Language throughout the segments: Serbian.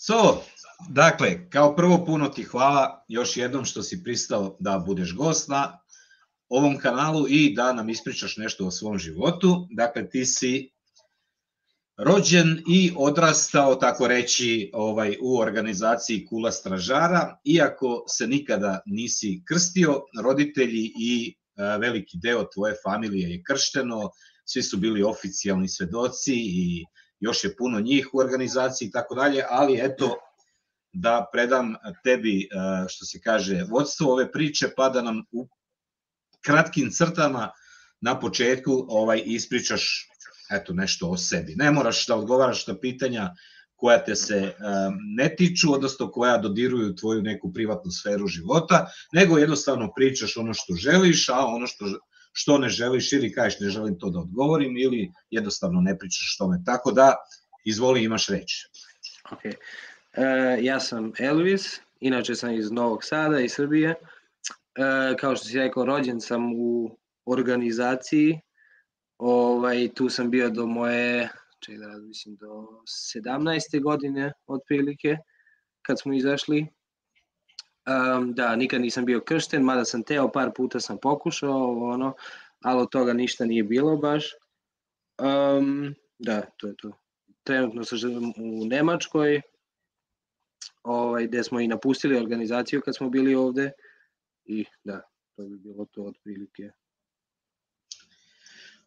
So, dakle, kao prvo puno ti hvala još jednom što si pristao da budeš gost na ovom kanalu i da nam ispričaš nešto o svom životu. Dakle, ti si rođen i odrastao, tako reći, ovaj u organizaciji Kula Stražara, iako se nikada nisi krstio, roditelji i e, veliki deo tvoje familije je kršteno, svi su bili oficijalni svedoci i još je puno njih u organizaciji i tako dalje, ali eto, da predam tebi, e, što se kaže, vodstvo ove priče, pa da nam u kratkim crtama na početku ovaj ispričaš eto nešto o sebi. Ne moraš da odgovaraš na pitanja koja te se um, ne tiču, odnosno koja dodiruju tvoju neku privatnu sferu života, nego jednostavno pričaš ono što želiš, a ono što što ne želiš ili kažeš ne želim to da odgovorim ili jednostavno ne pričaš tome. Tako da, izvoli, imaš reč. Ok. Uh, ja sam Elvis, inače sam iz Novog Sada, iz Srbije. Uh, kao što si rekao, rođen sam u organizaciji Ovaj, tu sam bio do moje, ček da mislim, do 17. godine otprilike, kad smo izašli. Um, da, nikad nisam bio kršten, mada sam teo, par puta sam pokušao, ono, ali od toga ništa nije bilo baš. Um, da, to je to. Trenutno sam u Nemačkoj, ovaj, gde smo i napustili organizaciju kad smo bili ovde i da, to bi bilo to otprilike.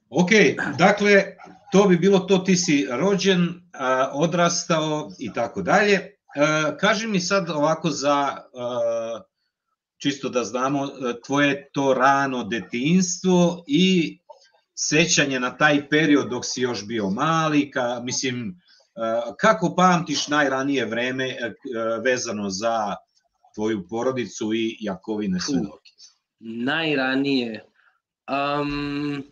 Ok, dakle, to bi bilo to, ti si rođen, odrastao i tako dalje. Kaži mi sad ovako za, čisto da znamo, tvoje to rano detinstvo i sećanje na taj period dok si još bio mali, ka, mislim, kako pamtiš najranije vreme vezano za tvoju porodicu i Jakovine svedoke? Najranije? Um,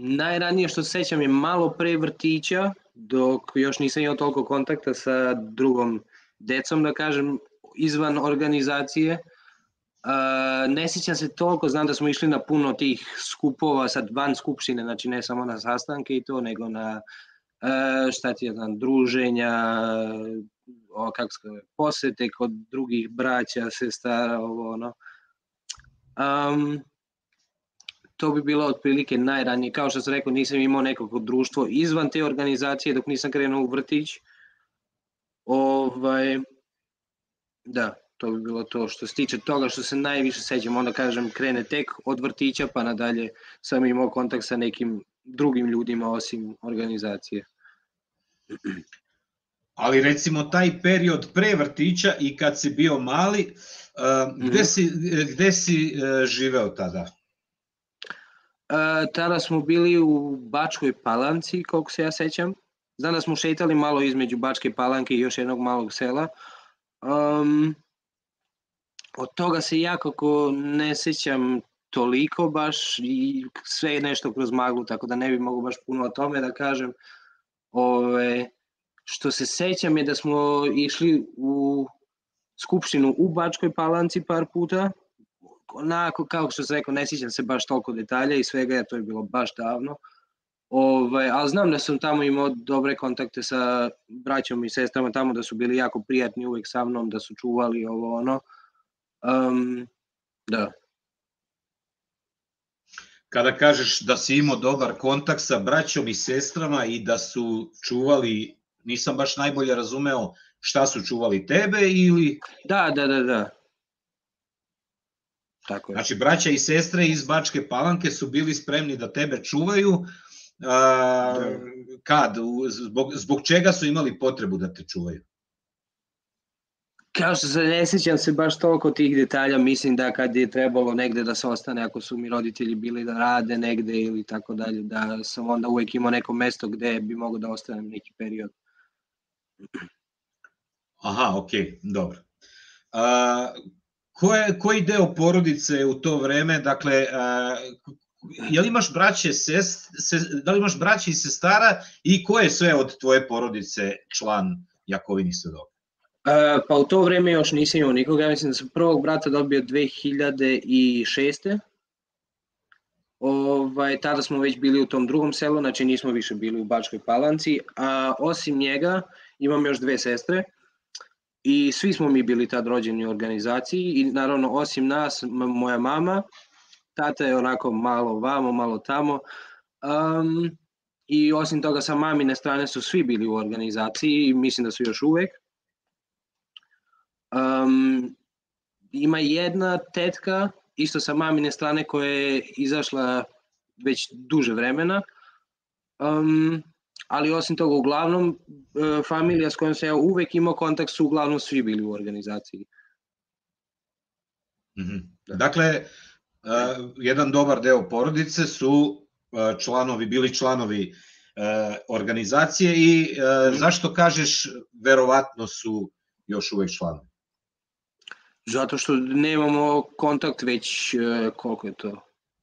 Najranije što se sećam je malo pre vrtića, dok još nisam imao toliko kontakta sa drugom decom, da kažem, izvan organizacije. Uh, ne sećam se toliko, znam da smo išli na puno tih skupova, sad van skupštine, znači ne samo na sastanke i to, nego na uh, šta ti je znam, druženja, o, kako se posete kod drugih braća, sestara, ovo ono. Um, to bi bilo otprilike najranije. Kao što sam rekao, nisam imao nekako društvo izvan te organizacije dok nisam krenuo u vrtić. Ovaj, da, to bi bilo to što se tiče toga što se najviše sećam, onda kažem krene tek od vrtića pa nadalje sam imao kontakt sa nekim drugim ljudima osim organizacije. Ali recimo taj period pre vrtića i kad si bio mali, uh, gde, mm. si, gde si uh, živeo tada? Uh, tada smo bili u Bačkoj palanci, koliko se ja sećam. Znam da smo šetali malo između Bačke palanke i još jednog malog sela. Um, od toga se ja kako ne sećam toliko baš i sve je nešto kroz maglu, tako da ne bi mogu baš puno o tome da kažem. Ove, što se sećam je da smo išli u skupštinu u Bačkoj palanci par puta, onako, kao što sam rekao, ne sjećam se baš toliko detalja i svega, jer to je bilo baš davno. Ovaj, ali znam da sam tamo imao dobre kontakte sa braćom i sestrama tamo, da su bili jako prijatni uvek sa mnom, da su čuvali ovo ono. Um, da. Kada kažeš da si imao dobar kontakt sa braćom i sestrama i da su čuvali, nisam baš najbolje razumeo šta su čuvali tebe ili... Da, da, da, da. Tako je. Znači, braća i sestre iz Bačke Palanke su bili spremni da tebe čuvaju, a. kad, zbog, zbog čega su imali potrebu da te čuvaju? Kao što se ne sećam se baš toliko tih detalja, mislim da kad je trebalo negde da se ostane, ako su mi roditelji bili da rade negde ili tako dalje, da sam onda uvek imao neko mesto gde bi mogo da ostanem neki period. Aha, okej, okay, dobro. A, Koje, koji deo porodice u to vreme, dakle, uh, je li imaš braće, sest, se, da li imaš braće i sestara i ko je sve od tvoje porodice član Jakovini svedoka? Uh, pa u to vreme još nisam imao nikoga, ja mislim da sam prvog brata dobio 2006. Ovaj, tada smo već bili u tom drugom selu, znači nismo više bili u Bačkoj Palanci, a osim njega imam još dve sestre, i svi smo mi bili tad rođeni u organizaciji i naravno osim nas, moja mama, tata je onako malo vamo, malo tamo, um, i osim toga sa mamine strane su svi bili u organizaciji i mislim da su još uvek. Um, ima jedna tetka, isto sa mamine strane koja je izašla već duže vremena, um, ali osim toga uglavnom e, familija s kojom sam ja uvek imao kontakt su uglavnom svi bili u organizaciji. Mm -hmm. Dakle, uh, jedan dobar deo porodice su članovi, bili članovi organizacije i zašto kažeš verovatno su još uvek članovi? Zato što nemamo kontakt već, uh, koliko je to,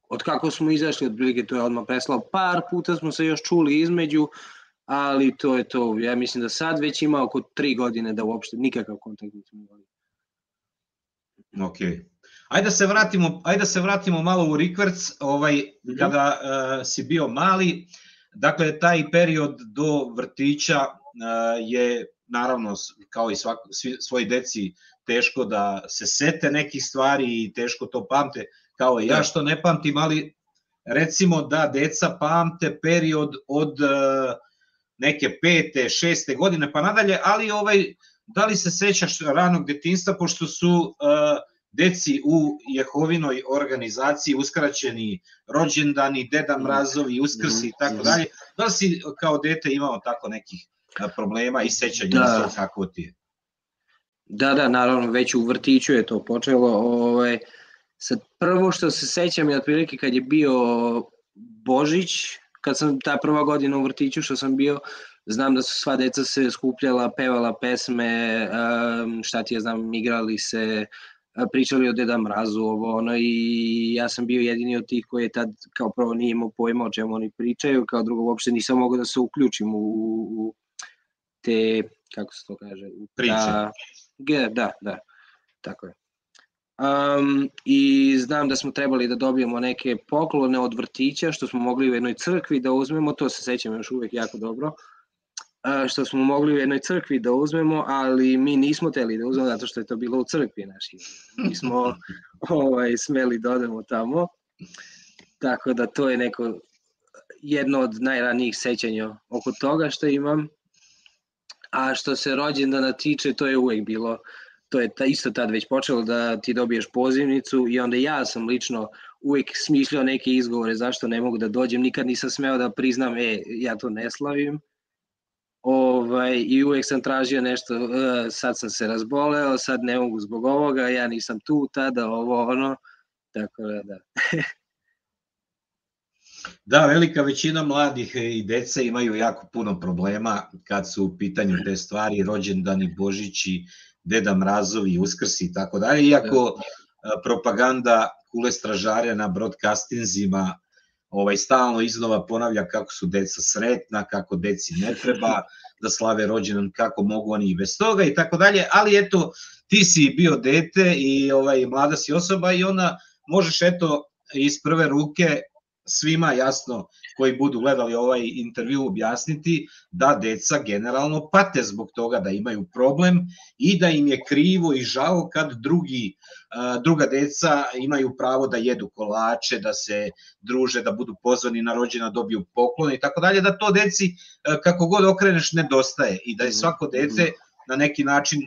od kako smo izašli, otprilike to je odmah preslao, par puta smo se još čuli između, ali to je to. Ja mislim da sad već ima oko tri godine da uopšte nikakav kontakt nismo imali. Ok. Ajde da se vratimo, ajde da se vratimo malo u Rikverc, ovaj -hmm. kada uh, si bio mali, dakle taj period do vrtića uh, je naravno kao i svak, svi, svoji deci teško da se sete nekih stvari i teško to pamte kao i ja da. što ne pamtim, ali recimo da deca pamte period od uh, neke pete, šeste godine pa nadalje, ali ovaj, da li se sećaš ranog detinstva, pošto su uh, deci u Jehovinoj organizaciji uskraćeni rođendani, deda mrazovi, uskrsi i tako dalje, da li si kao dete imao tako nekih problema i sećanja da. kako ti je? Da, da, naravno, već u vrtiću je to počelo. Ovaj, sad, prvo što se sećam je otprilike kad je bio Božić, kad sam ta prva godina u vrtiću što sam bio, znam da su sva deca se skupljala, pevala pesme, šta ti ja znam, igrali se, pričali o Deda Mrazu, ovo ono, i ja sam bio jedini od tih koji je tad kao prvo nije imao pojma o čemu oni pričaju, kao drugo uopšte nisam mogao da se uključim u, u te, kako se to kaže? Priče. Da, da, da, tako je. Um, I znam da smo trebali da dobijemo neke poklone od vrtića, što smo mogli u jednoj crkvi da uzmemo, to se sećam još uvek jako dobro, uh, što smo mogli u jednoj crkvi da uzmemo, ali mi nismo teli da uzmemo zato što je to bilo u crkvi naši. Mi smo ovaj, smeli da odemo tamo, tako da to je neko jedno od najranijih sećanja oko toga što imam. A što se rođendana tiče, to je uvek bilo to je ta, isto tad već počelo da ti dobiješ pozivnicu i onda ja sam lično uvek smišljao neke izgovore zašto ne mogu da dođem, nikad nisam smeo da priznam, e, ja to ne slavim, ovaj, i uvek sam tražio nešto, e, sad sam se razboleo, sad ne mogu zbog ovoga, ja nisam tu tada, ovo, ono, tako da, da. Da, velika većina mladih i dece imaju jako puno problema kad su u pitanju te stvari, rođendani, božići, Deda Mrazovi, Uskrsi i tako dalje, iako da. propaganda kule stražare na broadcastingzima ovaj, stalno iznova ponavlja kako su deca sretna, kako deci ne treba da slave rođendan, kako mogu oni i bez toga i tako dalje, ali eto, ti si bio dete i ovaj, mlada si osoba i ona možeš eto iz prve ruke svima jasno koji budu gledali ovaj intervju objasniti da deca generalno pate zbog toga da imaju problem i da im je krivo i žao kad drugi druga deca imaju pravo da jedu kolače, da se druže, da budu pozvani na rođena, dobiju poklone i tako dalje, da to deci kako god okreneš nedostaje i da je svako dete na neki način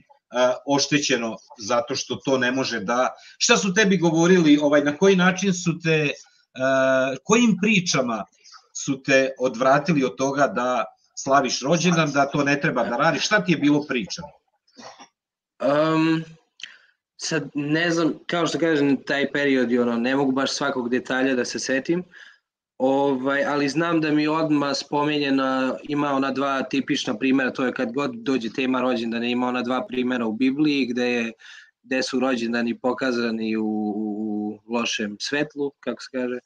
oštećeno zato što to ne može da... Šta su tebi govorili, ovaj, na koji način su te kojim pričama su te odvratili od toga da slaviš rođendan, da to ne treba da radiš? Šta ti je bilo pričano? Um, sad ne znam, kao što kažem, taj period, ono, ne mogu baš svakog detalja da se setim, ovaj, ali znam da mi odma spomenjena, ima ona dva tipična primera, to je kad god dođe tema rođendana, ima ona dva primera u Bibliji gde je gde su rođendani pokazani u, u lošem svetlu, kako se kaže.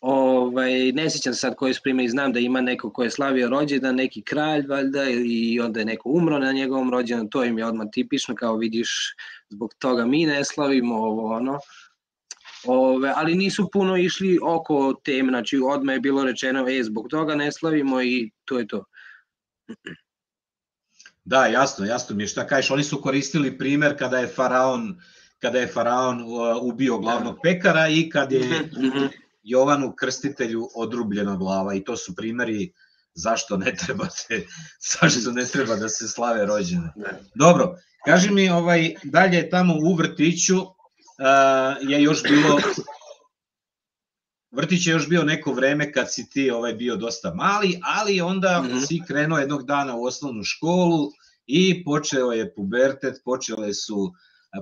Ovaj, ne sjećam se sad koji su primjeri, znam da ima neko ko je slavio rođendan, neki kralj valjda i onda je neko umro na njegovom rođendan, to im je odmah tipično, kao vidiš, zbog toga mi ne slavimo ovo ono. Ove, ali nisu puno išli oko teme, znači odmah je bilo rečeno, e, zbog toga ne slavimo i to je to. Da, jasno, jasno mi je šta kažeš. Oni su koristili primer kada je faraon kada je faraon uh, ubio glavnog pekara i kad je Mhm. Jovanu Krstitelju odrubljena glava i to su primeri zašto ne treba se, zašto ne treba da se slave rođene. Da. Dobro, kaži mi ovaj dalje tamo u vrtiću uh, je još bilo Vrtić je još bio neko vreme kad si ti ovaj bio dosta mali, ali onda Mhm. si krenuo jednog dana u osnovnu školu i počeo je pubertet, počele su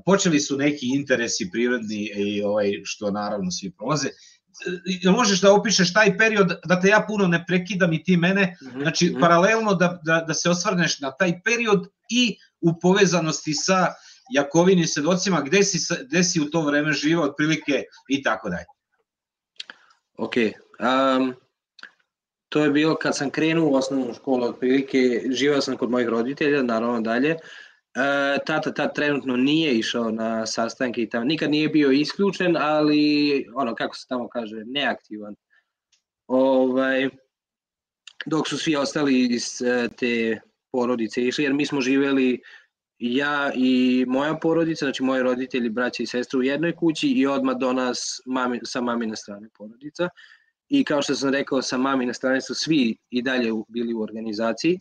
počeli su neki interesi prirodni i ovaj što naravno svi prolaze. Jel možeš da opišeš taj period, da te ja puno ne prekidam i ti mene, Mhm, Znači, mhm. paralelno da, da, da se osvrneš na taj period i u povezanosti sa Jakovinim svedocima, gde si, gde si u to vreme živao otprilike i tako dalje. Ok. Um, to je bilo kad sam krenuo u osnovnu školu, otprilike živao sam kod mojih roditelja, naravno dalje. E, tata tad trenutno nije išao na sastanke i tamo, nikad nije bio isključen, ali ono, kako se tamo kaže, neaktivan. Ovaj, dok su svi ostali iz e, te porodice išli, jer mi smo živeli ja i moja porodica, znači moji roditelji, braća i sestre u jednoj kući i odmah do nas mami, sa mamine strane porodica. I kao što sam rekao, sa mamine strane su svi i dalje u- bili u organizaciji.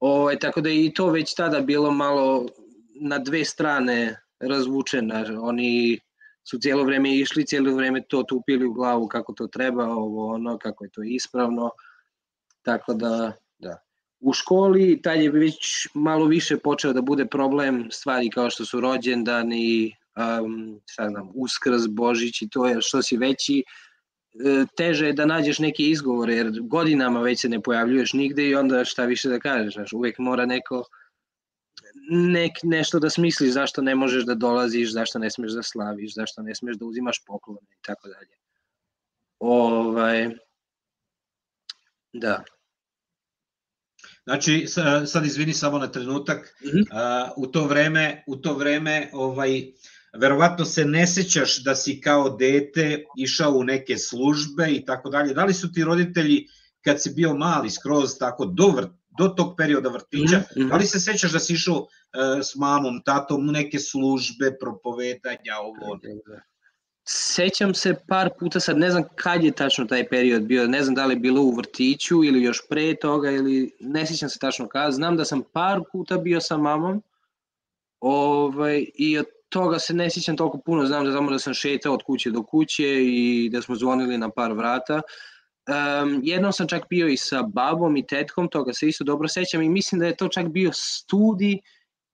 Ovaj, tako da i to već tada bilo malo na dve strane razvučeno. Oni su cijelo vreme išli, cijelo vreme to tupili u glavu kako to treba, ovo ono, kako je to ispravno. Tako da. U školi tad je već malo više počeo da bude problem stvari kao što su rođendani, um, šta znam, uskrs, božić i to je što si veći, e, teže je da nađeš neke izgovore, jer godinama već se ne pojavljuješ nigde i onda šta više da kažeš, znaš, uvek mora neko nek, nešto da smisliš zašto ne možeš da dolaziš, zašto ne smeš da slaviš, zašto ne smeš da uzimaš poklone i tako dalje. Ovaj, da. Znači, sa- sad izvini samo na trenutak, Mhm. a, u to vreme, u to vreme ovaj, verovatno se ne sećaš da si kao dete išao u neke službe i tako dalje. Da li su ti roditelji, kad si bio mali, skroz tako, do, vrt, do tog perioda vrtića, Mhm, mhm. da li se sećaš da si išao e, s mamom, tatom u neke službe, propovedanja, ovo, ono? Sećam se par puta, sad ne znam kad je tačno taj period bio, ne znam da li je bilo u vrtiću ili još pre toga, ili ne sećam se tačno kada, znam da sam par puta bio sa mamom ovaj, i od toga se ne sećam toliko puno, znam da samo da sam šetao od kuće do kuće i da smo zvonili na par vrata. Um, jednom sam čak bio i sa babom i tetkom, toga se isto dobro sećam i mislim da je to čak bio studij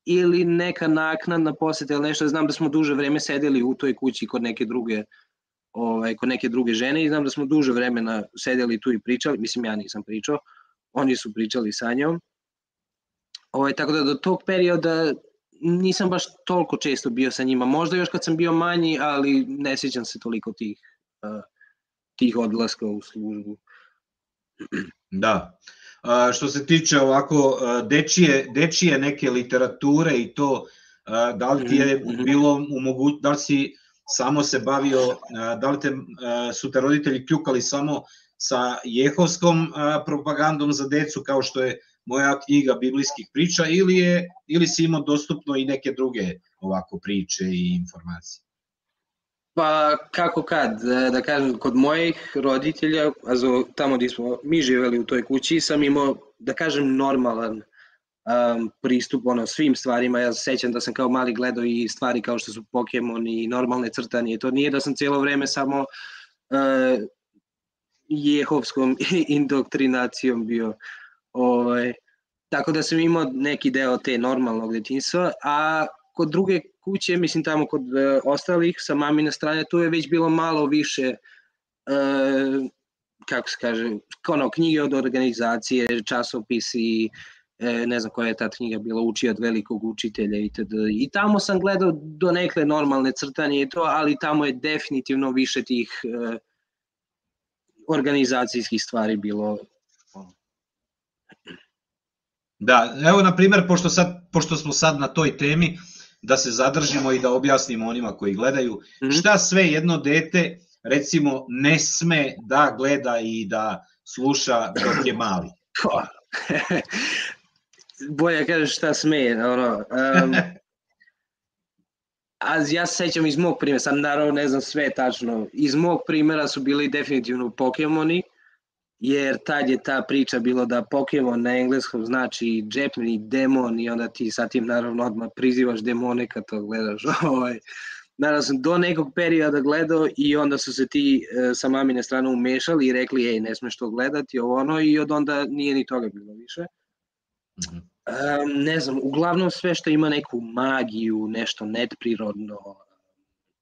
ili neka naknadna poseta ili nešto, znam da smo duže vreme sedeli u toj kući kod neke druge ovaj, kod neke druge žene i znam da smo duže vremena sedeli tu i pričali, mislim ja nisam pričao, oni su pričali sa njom. Ovaj, tako da do tog perioda nisam baš toliko često bio sa njima, možda još kad sam bio manji, ali ne sjećam se toliko tih, uh, tih odlaska u službu. Da. Što se tiče ovako dečije, dečije neke literature i to, da li ti je Mhm, mhm. bilo u da li si samo se bavio, da li te, su te roditelji kljukali samo sa jehovskom propagandom za decu kao što je moja knjiga biblijskih priča ili je ili si imao dostupno i neke druge ovako priče i informacije. Pa kako kad, da, da kažem, kod mojih roditelja, a za, tamo gdje smo mi živeli u toj kući, sam imao, da kažem, normalan um, pristup ono, svim stvarima. Ja se sećam da sam kao mali gledao i stvari kao što su Pokemon i normalne crtanje. To nije da sam cijelo vreme samo uh, jehovskom indoktrinacijom bio. Ovaj, tako da sam imao neki deo te normalnog detinjstva, a kod druge kuće, mislim tamo kod e, ostalih sa mamine strane, tu je već bilo malo više e, kako se kaže, ono, knjige od organizacije, časopisi, e, ne znam koja je ta knjiga bila, uči od velikog učitelja itd. I tamo sam gledao do nekle normalne crtanje i to, ali tamo je definitivno više tih e, organizacijskih stvari bilo Da, evo na primer, pošto, sad, pošto smo sad na toj temi, da se zadržimo i da objasnimo onima koji gledaju, Mhm. šta sve jedno dete, recimo, ne sme da gleda i da sluša dok je mali. Bolje kažeš šta smeje, ono. Um, a ja se sećam iz mog primjera, sam naravno ne znam sve tačno, iz mog primjera su bili definitivno Pokemoni, jer tad je ta priča bilo da Pokemon na engleskom znači džepni demon i onda ti sa tim naravno odmah prizivaš demone kad to gledaš. Ovaj. Naravno sam do nekog perioda gledao i onda su se ti e, sa mamine strane umešali i rekli ej ne smeš to gledati ovo ono i od onda nije ni toga bilo više. Mm -hmm. um, ne znam, uglavnom sve što ima neku magiju, nešto netprirodno,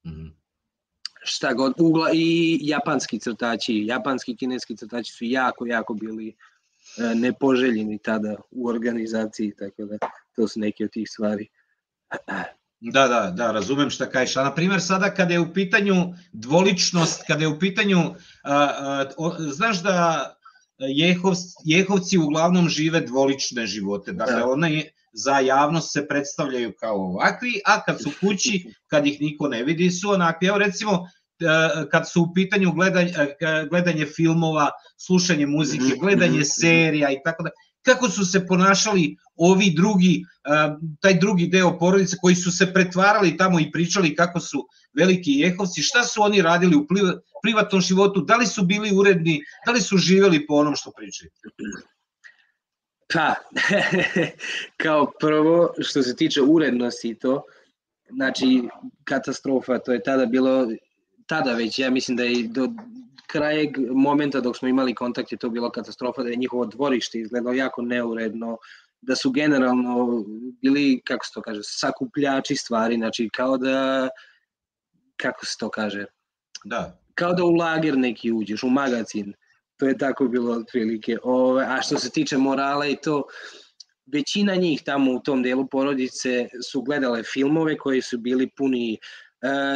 mm -hmm šta god, ugla, i japanski crtači, japanski kineski crtači su jako, jako bili e, nepoželjeni tada u organizaciji, tako da to su neke od tih stvari. Da, da, da, razumem šta kažeš. A na primjer sada kada je u pitanju dvoličnost, kada je u pitanju, a, a, o, znaš da Jehov, Jehovci uglavnom žive dvolične živote, dakle da. one za javnost se predstavljaju kao ovakvi, a kad su kući, kad ih niko ne vidi, su onakvi. Evo recimo, e, kad su u pitanju gledanje, gledanje filmova, slušanje muzike, mhm, gledanje mhm, serija i tako da, kako su se ponašali ovi drugi, taj drugi deo porodice koji su se pretvarali tamo i pričali kako su veliki jehovci, šta su oni radili u privatnom životu, da li su bili uredni, da li su živeli po onom što pričaju? Pa, kao prvo, što se tiče urednosti to, znači katastrofa, to je tada bilo, tada već, ja mislim da je do krajeg momenta dok smo imali kontakt je to bilo katastrofa, da je njihovo dvorište izgledalo jako neuredno, da su generalno bili, kako se to kaže, sakupljači stvari, znači kao da, kako se to kaže, da. kao da u lager neki uđeš, u magazin, to je tako bilo otprilike. Ove, a što se tiče morala i to, većina njih tamo u tom delu porodice su gledale filmove koji su bili puni e,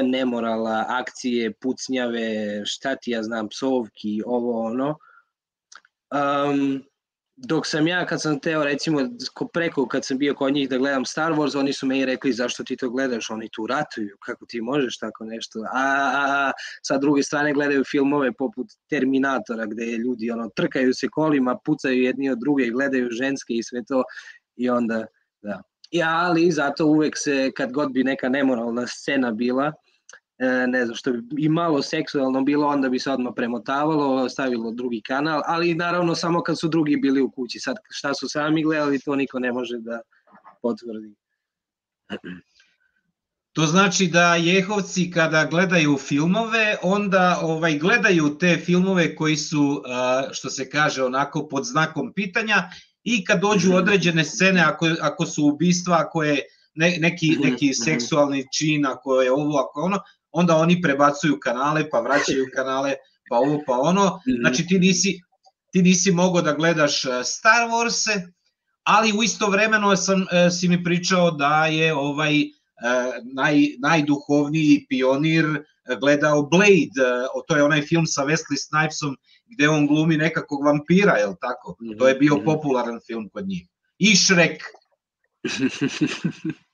nemorala, akcije, pucnjave, šta ti ja znam, psovki, ovo ono. Um, dok sam ja, kad sam teo, recimo, preko kad sam bio kod njih da gledam Star Wars, oni su me i rekli zašto ti to gledaš, oni tu ratuju, kako ti možeš tako nešto. A, a, a sa druge strane gledaju filmove poput Terminatora, gde ljudi ono, trkaju se kolima, pucaju jedni od druge, gledaju ženske i sve to. I onda, da. Ja, ali zato uvek se, kad god bi neka nemoralna scena bila, ne znam, što bi i malo seksualno bilo, onda bi se odmah premotavalo, stavilo drugi kanal, ali naravno samo kad su drugi bili u kući. Sad šta su sami gledali, to niko ne može da potvrdi. To znači da Jehovci kada gledaju filmove, onda ovaj gledaju te filmove koji su, što se kaže, onako pod znakom pitanja i kad dođu određene scene, ako, ako su ubistva, ako je neki, mhm, neki mhm. seksualni čin, ako je ovo, ako ono, onda oni prebacuju kanale, pa vraćaju kanale, pa ovo, pa ono. Mhm. Znači ti nisi, ti nisi mogao da gledaš e, Star Wars-e, ali u isto vremeno sam, e, si mi pričao da je ovaj e, naj, najduhovniji pionir gledao Blade, to je onaj film sa Wesley Snipesom gde on glumi nekakvog vampira, je tako? To je bio popularan film kod njih. I Shrek.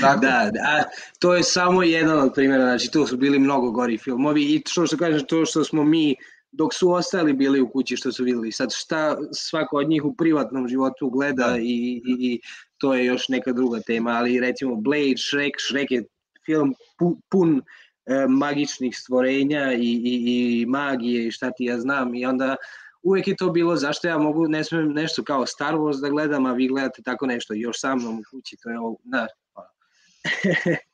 Tako? Da, da, to je samo jedan od primjera, znači to su bili mnogo gori filmovi i što što kažeš, to što smo mi dok su ostali bili u kući što su videli. Sad šta svako od njih u privatnom životu gleda da. i, i, i to je još neka druga tema, ali recimo Blade, Shrek, Shrek je film pun, pun e, magičnih stvorenja i, i, i magije i šta ti ja znam i onda uvek je to bilo zašto ja mogu, ne smem nešto kao Star Wars da gledam, a vi gledate tako nešto još sa mnom u kući, to je ovo, da,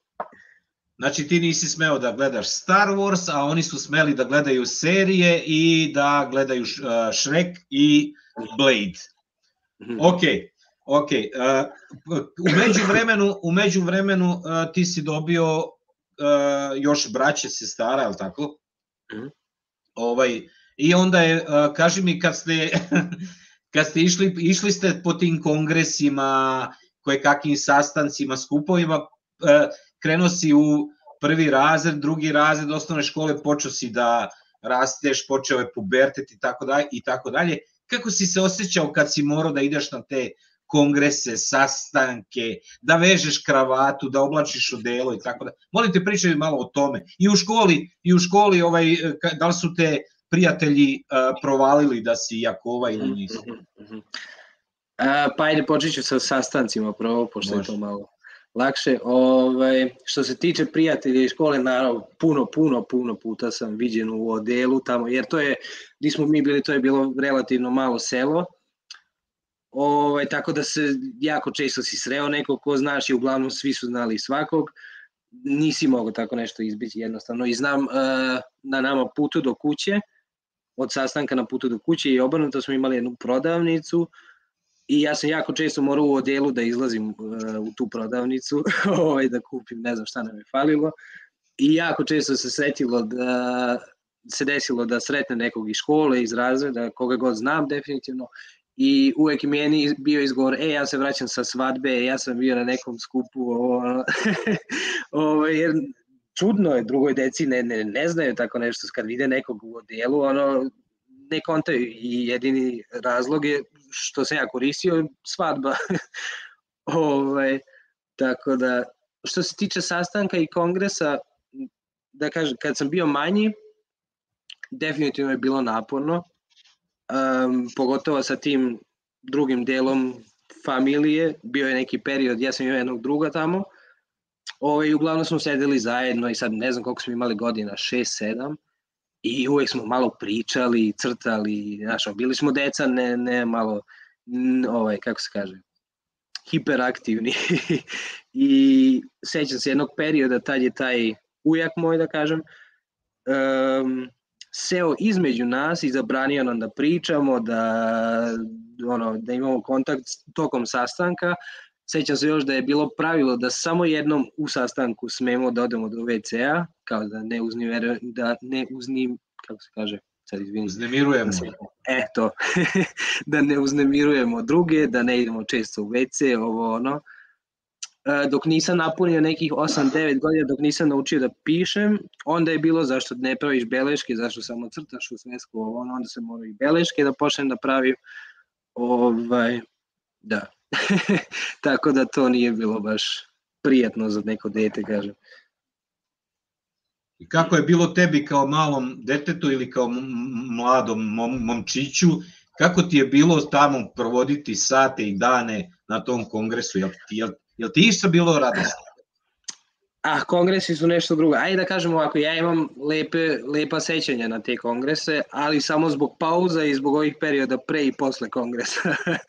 Znači ti nisi smeo da gledaš Star Wars, a oni su smeli da gledaju serije i da gledaju uh, Shrek i Blade. Mhm. Ok, ok. Uh, umeđu vremenu, umeđu vremenu uh, ti si dobio uh, još braće sestara, je li tako? Mm. Ovaj, I onda je, uh, kaži mi kad ste, kad ste išli, išli ste po tim kongresima, koje kakvim sastancima, skupovima, krenuo si u prvi razred, drugi razred osnovne škole, počeo si da rasteš, počeo je pubertet i tako dalje i tako dalje. Kako si se osjećao kad si morao da ideš na te kongrese, sastanke, da vežeš kravatu, da oblačiš odelo i tako da. Molim te pričaj malo o tome. I u školi, i u školi ovaj da li su te prijatelji uh, provalili da si Jakova ili nisi? Mm -hmm. A, pa ajde počet ću sa sastancima prvo, pošto Može. je to malo lakše. Ovaj, što se tiče prijatelja iz škole, naravno, puno, puno, puno puta sam viđen u odelu tamo, jer to je, gdje smo mi bili, to je bilo relativno malo selo, ovaj, tako da se jako često si sreo neko ko znaš i uglavnom svi su znali svakog, nisi mogao tako nešto izbići jednostavno. I znam uh, na nama putu do kuće, od sastanka na putu do kuće i obrnuto smo imali jednu prodavnicu, i ja sam jako često morao u odelu da izlazim uh, u tu prodavnicu ovaj, da kupim ne znam šta nam je falilo. I jako često se setilo da se desilo da sretne nekog iz škole, iz razreda, koga god znam definitivno i uvek je meni bio izgovor, e, ja se vraćam sa svadbe, ja sam bio na nekom skupu, ovo, ovo, jer čudno je drugoj deci, ne, ne, ne znaju tako nešto, kad vide nekog u odelu, ono, ne kontaju i jedini razlog je što sam ja koristio svadba. ovaj, tako da, što se tiče sastanka i kongresa, da kažem, kad sam bio manji, definitivno je bilo naporno, um, pogotovo sa tim drugim delom familije, bio je neki period, ja sam imao jednog druga tamo, ovaj, uglavnom smo sedeli zajedno i sad ne znam koliko smo imali godina, 6-7, i uvek smo malo pričali, crtali, znaš, bili smo deca, ne, ne malo, ovaj, kako se kaže, hiperaktivni i sećam se jednog perioda, tad je taj ujak moj, da kažem, um, seo između nas i zabranio nam da pričamo, da, ono, da imamo kontakt tokom sastanka. Sećam se još da je bilo pravilo da samo jednom u sastanku smemo da odemo do WC-a, kao da ne uznim, da ne uznim, kako se kaže, sad izvinim. Uznemirujemo. E, to. da ne uznemirujemo druge, da ne idemo često u WC, ovo ono. E, dok nisam napunio nekih 8-9 godina, dok nisam naučio da pišem, onda je bilo zašto ne praviš beleške, zašto samo crtaš u svesku, ovo ono, onda se moraju i beleške da počnem da pravim. Ovaj, da. Tako da to nije bilo baš prijatno za neko dete, kažem. I kako je bilo tebi kao malom detetu ili kao mladom mom, momčiću, kako ti je bilo tamo provoditi sate i dane na tom kongresu? Jel, jel, jel ti isto bilo radosno? Ah, kongresi su nešto drugo. Ajde da kažemo ovako, ja imam lepe, lepa sećanja na te kongrese, ali samo zbog pauza i zbog ovih perioda pre i posle kongresa.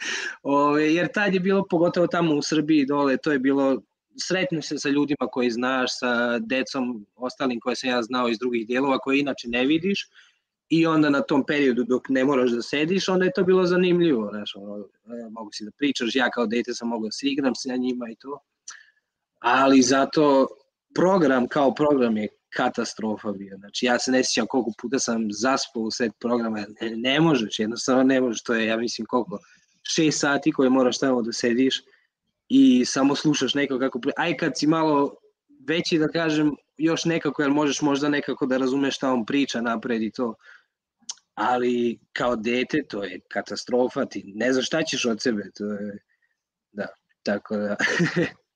Ove, jer tad je bilo, pogotovo tamo u Srbiji dole, to je bilo sretneš se sa ljudima koji znaš, sa decom ostalim koje sam ja znao iz drugih dijelova koje inače ne vidiš i onda na tom periodu dok ne moraš da sediš, onda je to bilo zanimljivo, znaš, ono, e, mogu si da pričaš, ja kao dete sam mogao da se igram sa njima i to, ali zato program kao program je katastrofa bio, znači ja se ne sjećam koliko puta sam zaspao u set programa, ne, ne možeš, jednostavno ne možeš, to je ja mislim koliko, šest sati koje moraš tamo da sediš, i samo slušaš neko kako, aj kad si malo veći da kažem, još nekako, jer možeš možda nekako da razumeš šta on priča napred i to, ali kao dete to je katastrofa, ti ne znaš šta ćeš od sebe, to je, da, tako da.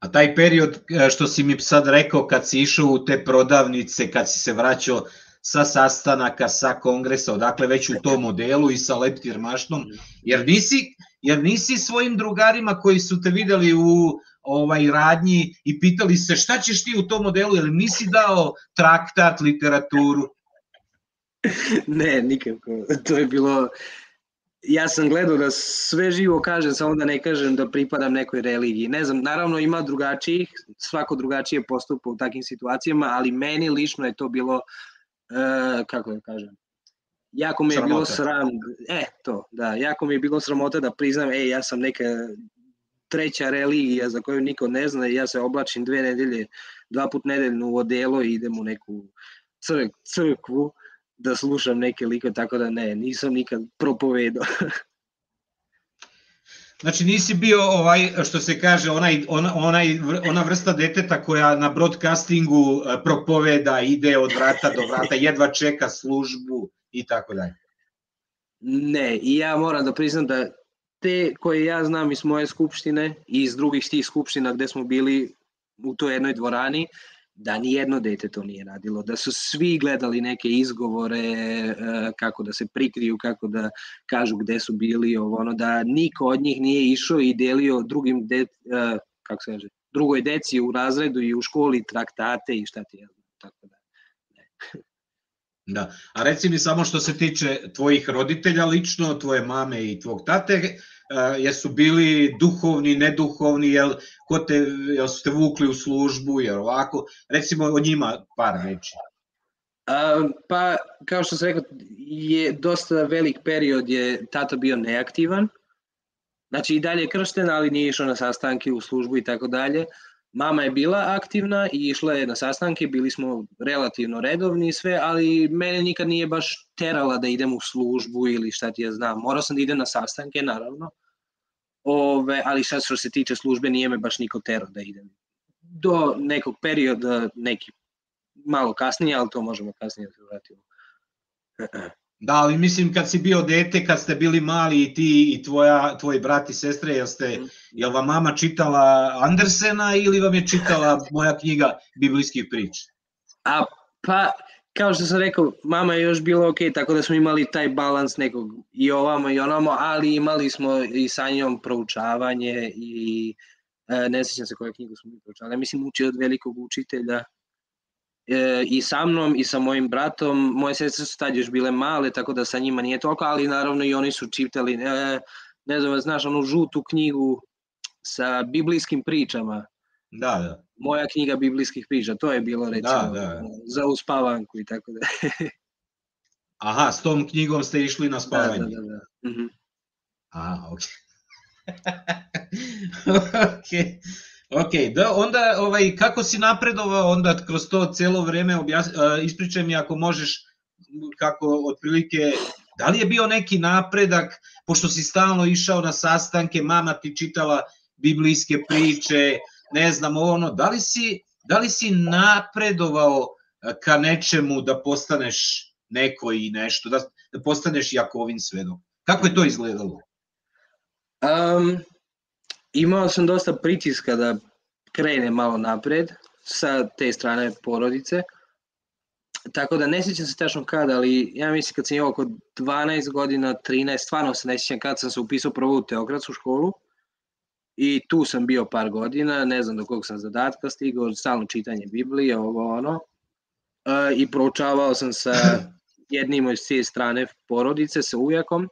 A taj period e, što si mi sad rekao kad si išao u te prodavnice, kad si se vraćao sa sastanaka, sa kongresa, odakle već u tom modelu i sa leptirmaštom, jer nisi, jer nisi svojim drugarima koji su te videli u ovaj radnji i pitali se šta ćeš ti u tom modelu, jer nisi dao traktat, literaturu? Ne, nikako. To je bilo... Ja sam gledao da sve živo kažem, samo da ne kažem da pripadam nekoj religiji. Ne znam, naravno ima drugačijih, svako drugačije postupa u takvim situacijama, ali meni lično je to bilo, uh, kako da kažem, jako mi je Sramote. bilo sram, e, to, da, jako mi je bilo sramota da priznam, ej, ja sam neka treća religija za koju niko ne zna i ja se oblačim dve nedelje, dva put nedeljno u odelo i idem u neku crk, crkvu da slušam neke like, tako da ne, nisam nikad propovedao. Znači nisi bio ovaj što se kaže onaj ona onaj ona vrsta deteta koja na broadcastingu e, propoveda, ide od vrata do vrata, jedva čeka službu i tako dalje. Ne, i ja moram da priznam da te koje ja znam iz moje skupštine i iz drugih tih skupština gde smo bili u toj jednoj dvorani, da ni jedno dete to nije radilo, da su svi gledali neke izgovore e, kako da se prikriju, kako da kažu gde su bili, ovo, ono, da niko od njih nije išao i delio drugim de, e, kako se kaže, drugoj deci u razredu i u školi traktate i šta ti je, tako da. Ne. Da, a reci mi samo što se tiče tvojih roditelja lično, tvoje mame i tvog tate, jesu bili duhovni, neduhovni, jel, ko te, jel te vukli u službu, jel ovako, recimo o njima par reči. Uh, pa, kao što sam rekao, je dosta velik period je tata bio neaktivan, znači i dalje je kršten, ali nije išao na sastanke u službu i tako dalje. Mama je bila aktivna i išla je na sastanke, bili smo relativno redovni i sve, ali mene nikad nije baš terala da idem u službu ili šta ti ja znam. Morao sam da idem na sastanke, naravno, Ove, ali sad što se tiče službe nije me baš niko terao da idem. Do nekog perioda, neki malo kasnije, ali to možemo kasnije da se vratimo. Da, ali mislim kad si bio dete, kad ste bili mali i ti i tvoja, tvoji brat i sestre, jel, ste, jel vam mama čitala Andersena ili vam je čitala moja knjiga biblijskih priča? A, pa, kao što sam rekao, mama je još bila ok, tako da smo imali taj balans nekog i ovamo i onamo, ali imali smo i sa njom proučavanje i e, ne sećam se koju knjigu smo mi proučavali. Mislim uči od velikog učitelja e, i sa mnom i sa mojim bratom. Moje sestre su tad još bile male, tako da sa njima nije toliko, ali naravno i oni su čitali, e, ne znam, znaš, onu žutu knjigu sa biblijskim pričama. Da, da. Moja knjiga biblijskih priča, to je bilo recimo da, da. za uspavanku i tako da. Aha, s tom knjigom ste išli na spavanje. Da, da, da. da. Mm -hmm. A, ok. ok. Ok, da, onda ovaj, kako si napredovao onda kroz to celo vreme, objasni, uh, ispričaj mi ako možeš kako otprilike, da li je bio neki napredak, pošto si stalno išao na sastanke, mama ti čitala biblijske priče, ne znam ono, da li si, da li si napredovao ka nečemu da postaneš neko i nešto, da, da postaneš Jakovin svedok? Kako je to izgledalo? Um, imao sam dosta pritiska da krene malo napred sa te strane porodice. Tako da ne sjećam se tačno kada, ali ja mislim kad sam imao oko 12 godina, 13, stvarno se ne sjećam kad sam se upisao prvo u teokratsku školu i tu sam bio par godina, ne znam do kog sam zadatka stigao, stalno čitanje Biblije, ovo ono, e, i proučavao sam sa jednim od sve strane porodice, sa ujakom,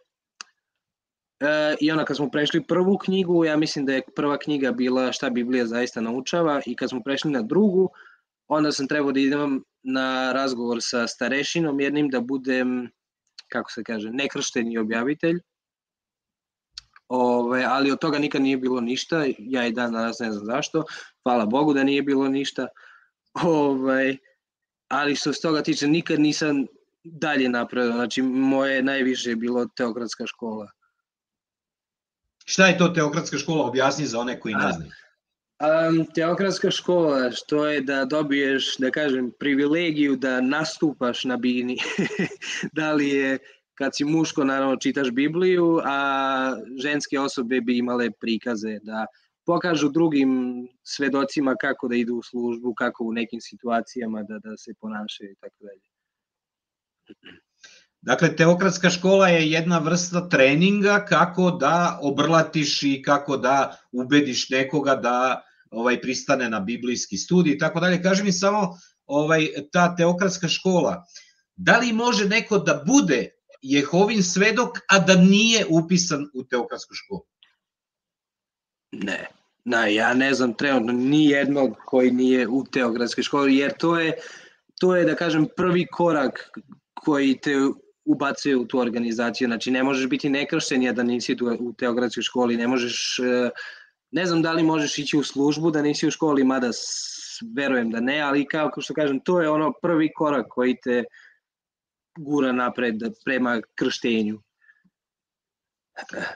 E, I onda kad smo prešli prvu knjigu, ja mislim da je prva knjiga bila šta Biblija zaista naučava i kad smo prešli na drugu, onda sam trebao da idem na razgovor sa starešinom jednim da budem, kako se kaže, nekršteni objavitelj. Ove, ali od toga nikad nije bilo ništa, ja i dan danas ne znam zašto, hvala Bogu da nije bilo ništa. Ove, ali što se toga tiče, nikad nisam dalje napravio, znači moje najviše je bilo teokratska škola Šta je to teokratska škola? Objasni za one koji ne znaju. Um, teokratska škola, što je da dobiješ, da kažem, privilegiju da nastupaš na bini. da li je, kad si muško, naravno, čitaš Bibliju, a ženske osobe bi imale prikaze da pokažu drugim svedocima kako da idu u službu, kako u nekim situacijama da, da se ponašaju i tako dalje. Dakle, teokratska škola je jedna vrsta treninga kako da obrlatiš i kako da ubediš nekoga da ovaj pristane na biblijski studij i tako dalje. Kaži mi samo ovaj ta teokratska škola. Da li može neko da bude Jehovin svedok, a da nije upisan u teokratsku školu? Ne. Na, ja ne znam trenutno ni jednog koji nije u teokratskoj školi, jer to je, to je da kažem, prvi korak koji te ubacuje u tu organizaciju. Znači, ne možeš biti nekršten da nisi u teogradskoj školi, ne možeš, e, ne znam da li možeš ići u službu da nisi u školi, mada verujem da ne, ali kao što kažem, to je ono prvi korak koji te gura napred prema krštenju.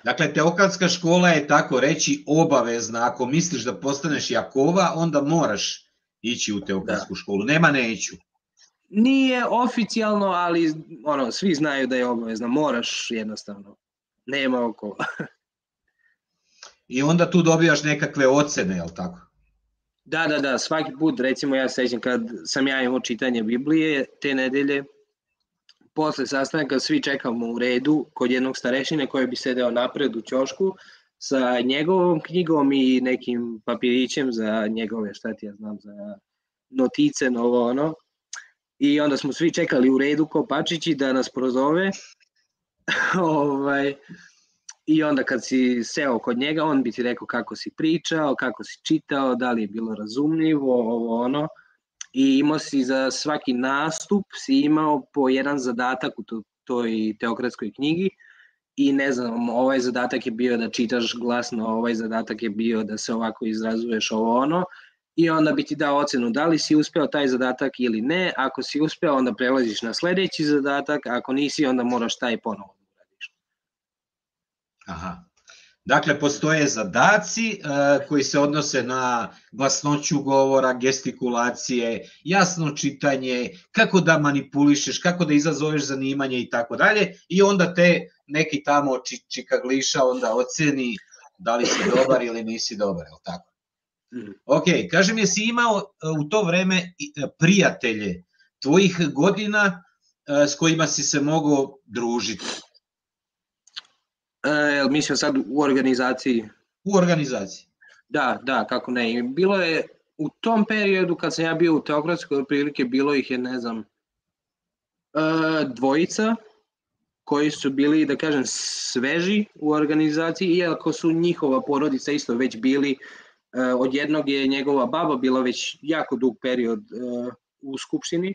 Dakle, teokratska škola je tako reći obavezna. Ako misliš da postaneš Jakova, onda moraš ići u teokratsku da. školu. Nema neću. Nije oficijalno, ali ono, svi znaju da je obavezno, moraš jednostavno. Nema okolo. I onda tu dobijaš nekakve ocene, je li tako? Da, da, da, svaki put, recimo ja sećam kad sam ja imao čitanje Biblije, te nedelje, posle sastanka svi čekamo u redu kod jednog starešine koji bi sedeo napred u ćošku sa njegovom knjigom i nekim papirićem za njegove, šta ti ja znam, za notice, novo ono. I onda smo svi čekali u redu ko pačići da nas prozove. ovaj, I onda kad si seo kod njega, on bi ti rekao kako si pričao, kako si čitao, da li je bilo razumljivo, ovo ono. I imao si za svaki nastup, si imao po jedan zadatak u toj teokratskoj knjigi i ne znam, ovaj zadatak je bio da čitaš glasno, ovaj zadatak je bio da se ovako izrazuješ ovo ono i onda bi ti dao ocenu da li si uspeo taj zadatak ili ne. Ako si uspeo, onda prelaziš na sledeći zadatak, ako nisi, onda moraš taj ponovo da uradiš. Aha. Dakle, postoje zadaci uh, koji se odnose na glasnoću govora, gestikulacije, jasno čitanje, kako da manipulišeš, kako da izazoveš zanimanje i tako dalje. I onda te neki tamo či, čikagliša onda oceni da li si dobar ili nisi dobar, je tako? Ok, kaže mi, si imao e, u to vreme e, prijatelje tvojih godina s kojima si se mogao družiti? E, jel mislio sad u organizaciji? U organizaciji. Da, da, kako ne. Bilo je u tom periodu kad sam ja bio u Teokratskoj prilike, bilo ih je, ne znam, e, dvojica koji su bili, da kažem, sveži u organizaciji, iako su njihova porodica isto već bili, e, od jednog je njegova baba bila već jako dug period e, u Skupštini,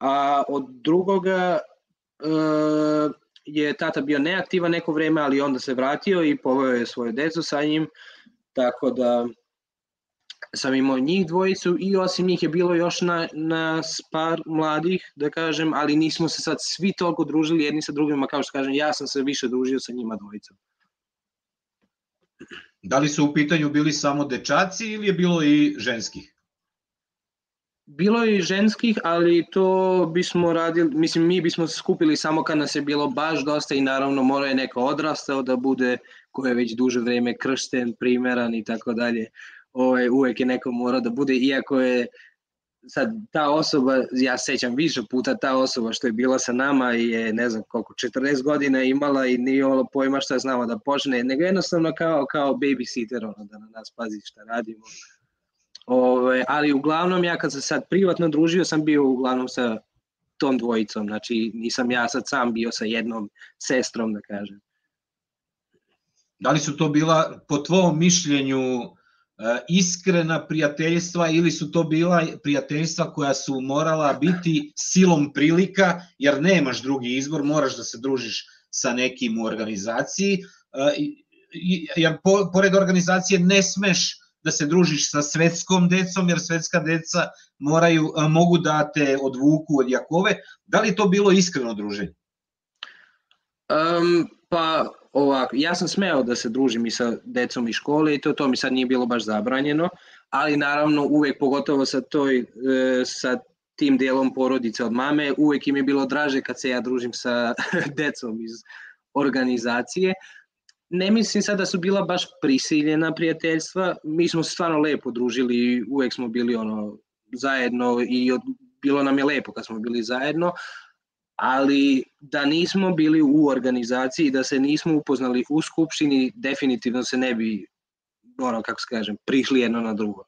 a od drugoga je tata bio neaktivan neko vreme, ali onda se vratio i poveo je svoje decu sa njim, tako da sam imao njih dvojicu i osim njih je bilo još na, na par mladih, da kažem, ali nismo se sad svi toliko družili jedni sa drugima, kao što kažem, ja sam se više družio sa njima dvojicom. Da li su u pitanju bili samo dečaci ili je bilo i ženskih? Bilo je i ženskih, ali to bismo radili, mislim mi bismo se skupili samo kad nas je bilo baš dosta i naravno mora je neko odrastao da bude ko je već duže vreme kršten, primeran i tako dalje. Ovaj, uvek je neko mora da bude, iako je sad ta osoba, ja sećam više puta ta osoba što je bila sa nama je ne znam koliko 40 godina imala i nije imala pojma šta znamo da počne, nego jednostavno kao, kao babysitter ono, da na nas pazi šta radimo Ove, ali uglavnom ja kad sam sad privatno družio sam bio uglavnom sa tom dvojicom, znači nisam ja sad sam bio sa jednom sestrom da kažem. Da li su to bila po tvom mišljenju iskrena prijateljstva ili su to bila prijateljstva koja su morala biti silom prilika jer nemaš drugi izbor, moraš da se družiš sa nekim u organizaciji e, jer pored organizacije ne smeš da se družiš sa svetskom decom, jer svetska deca moraju, mogu da te odvuku od Jakove. Da li to bilo iskreno druženje? Um, pa ovako, ja sam smeo da se družim i sa decom iz škole i to, to mi sad nije bilo baš zabranjeno, ali naravno uvek pogotovo sa, toj, e, sa tim delom porodice od mame, uvek im je bilo draže kad se ja družim sa decom iz organizacije, ne mislim sad da su bila baš prisiljena prijateljstva, mi smo se stvarno lepo družili i uvek smo bili ono zajedno i od, bilo nam je lepo kad smo bili zajedno, ali da nismo bili u organizaciji, da se nismo upoznali u skupštini, definitivno se ne bi, ono, kako se kažem, prišli jedno na drugo.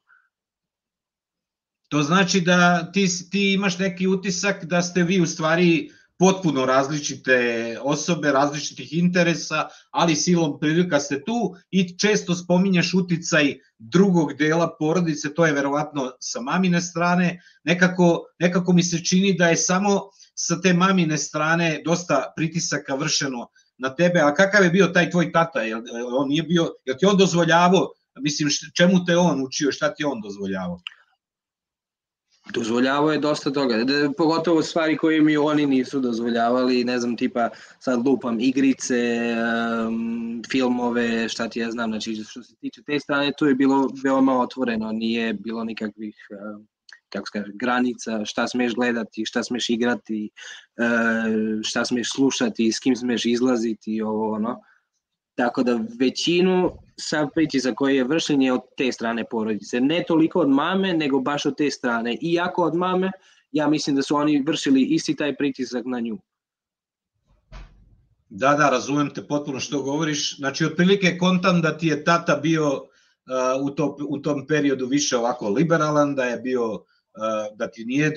To znači da ti, ti imaš neki utisak da ste vi u stvari potpuno različite osobe, različitih interesa, ali silom prilika ste tu i često spominješ uticaj drugog dela porodice, to je verovatno sa mamine strane, nekako, nekako mi se čini da je samo sa te mamine strane dosta pritisaka vršeno na tebe, a kakav je bio taj tvoj tata, jel, on nije bio, jel ti on dozvoljavao, mislim, čemu te on učio, šta ti on dozvoljavao? dozvoljavao je dosta toga, da, pogotovo stvari koje mi oni nisu dozvoljavali, ne znam, tipa sad lupam igrice, um, filmove, šta ti ja znam, znači što se tiče te strane, to je bilo veoma otvoreno, nije bilo nikakvih um, kako se kaže, granica, šta smeš gledati, šta smeš igrati, uh, šta smeš slušati, s kim smeš izlaziti, ovo ono. Tako da većinu sav pritisak koji je vršen je od te strane porodice. Ne toliko od mame, nego baš od te strane. Iako od mame, ja mislim da su oni vršili isti taj pritisak na nju. Da, da, razumem te potpuno što govoriš. Znači, otprilike kontam da ti je tata bio uh, u, to, u tom periodu više ovako liberalan, da je bio da ti nije uh,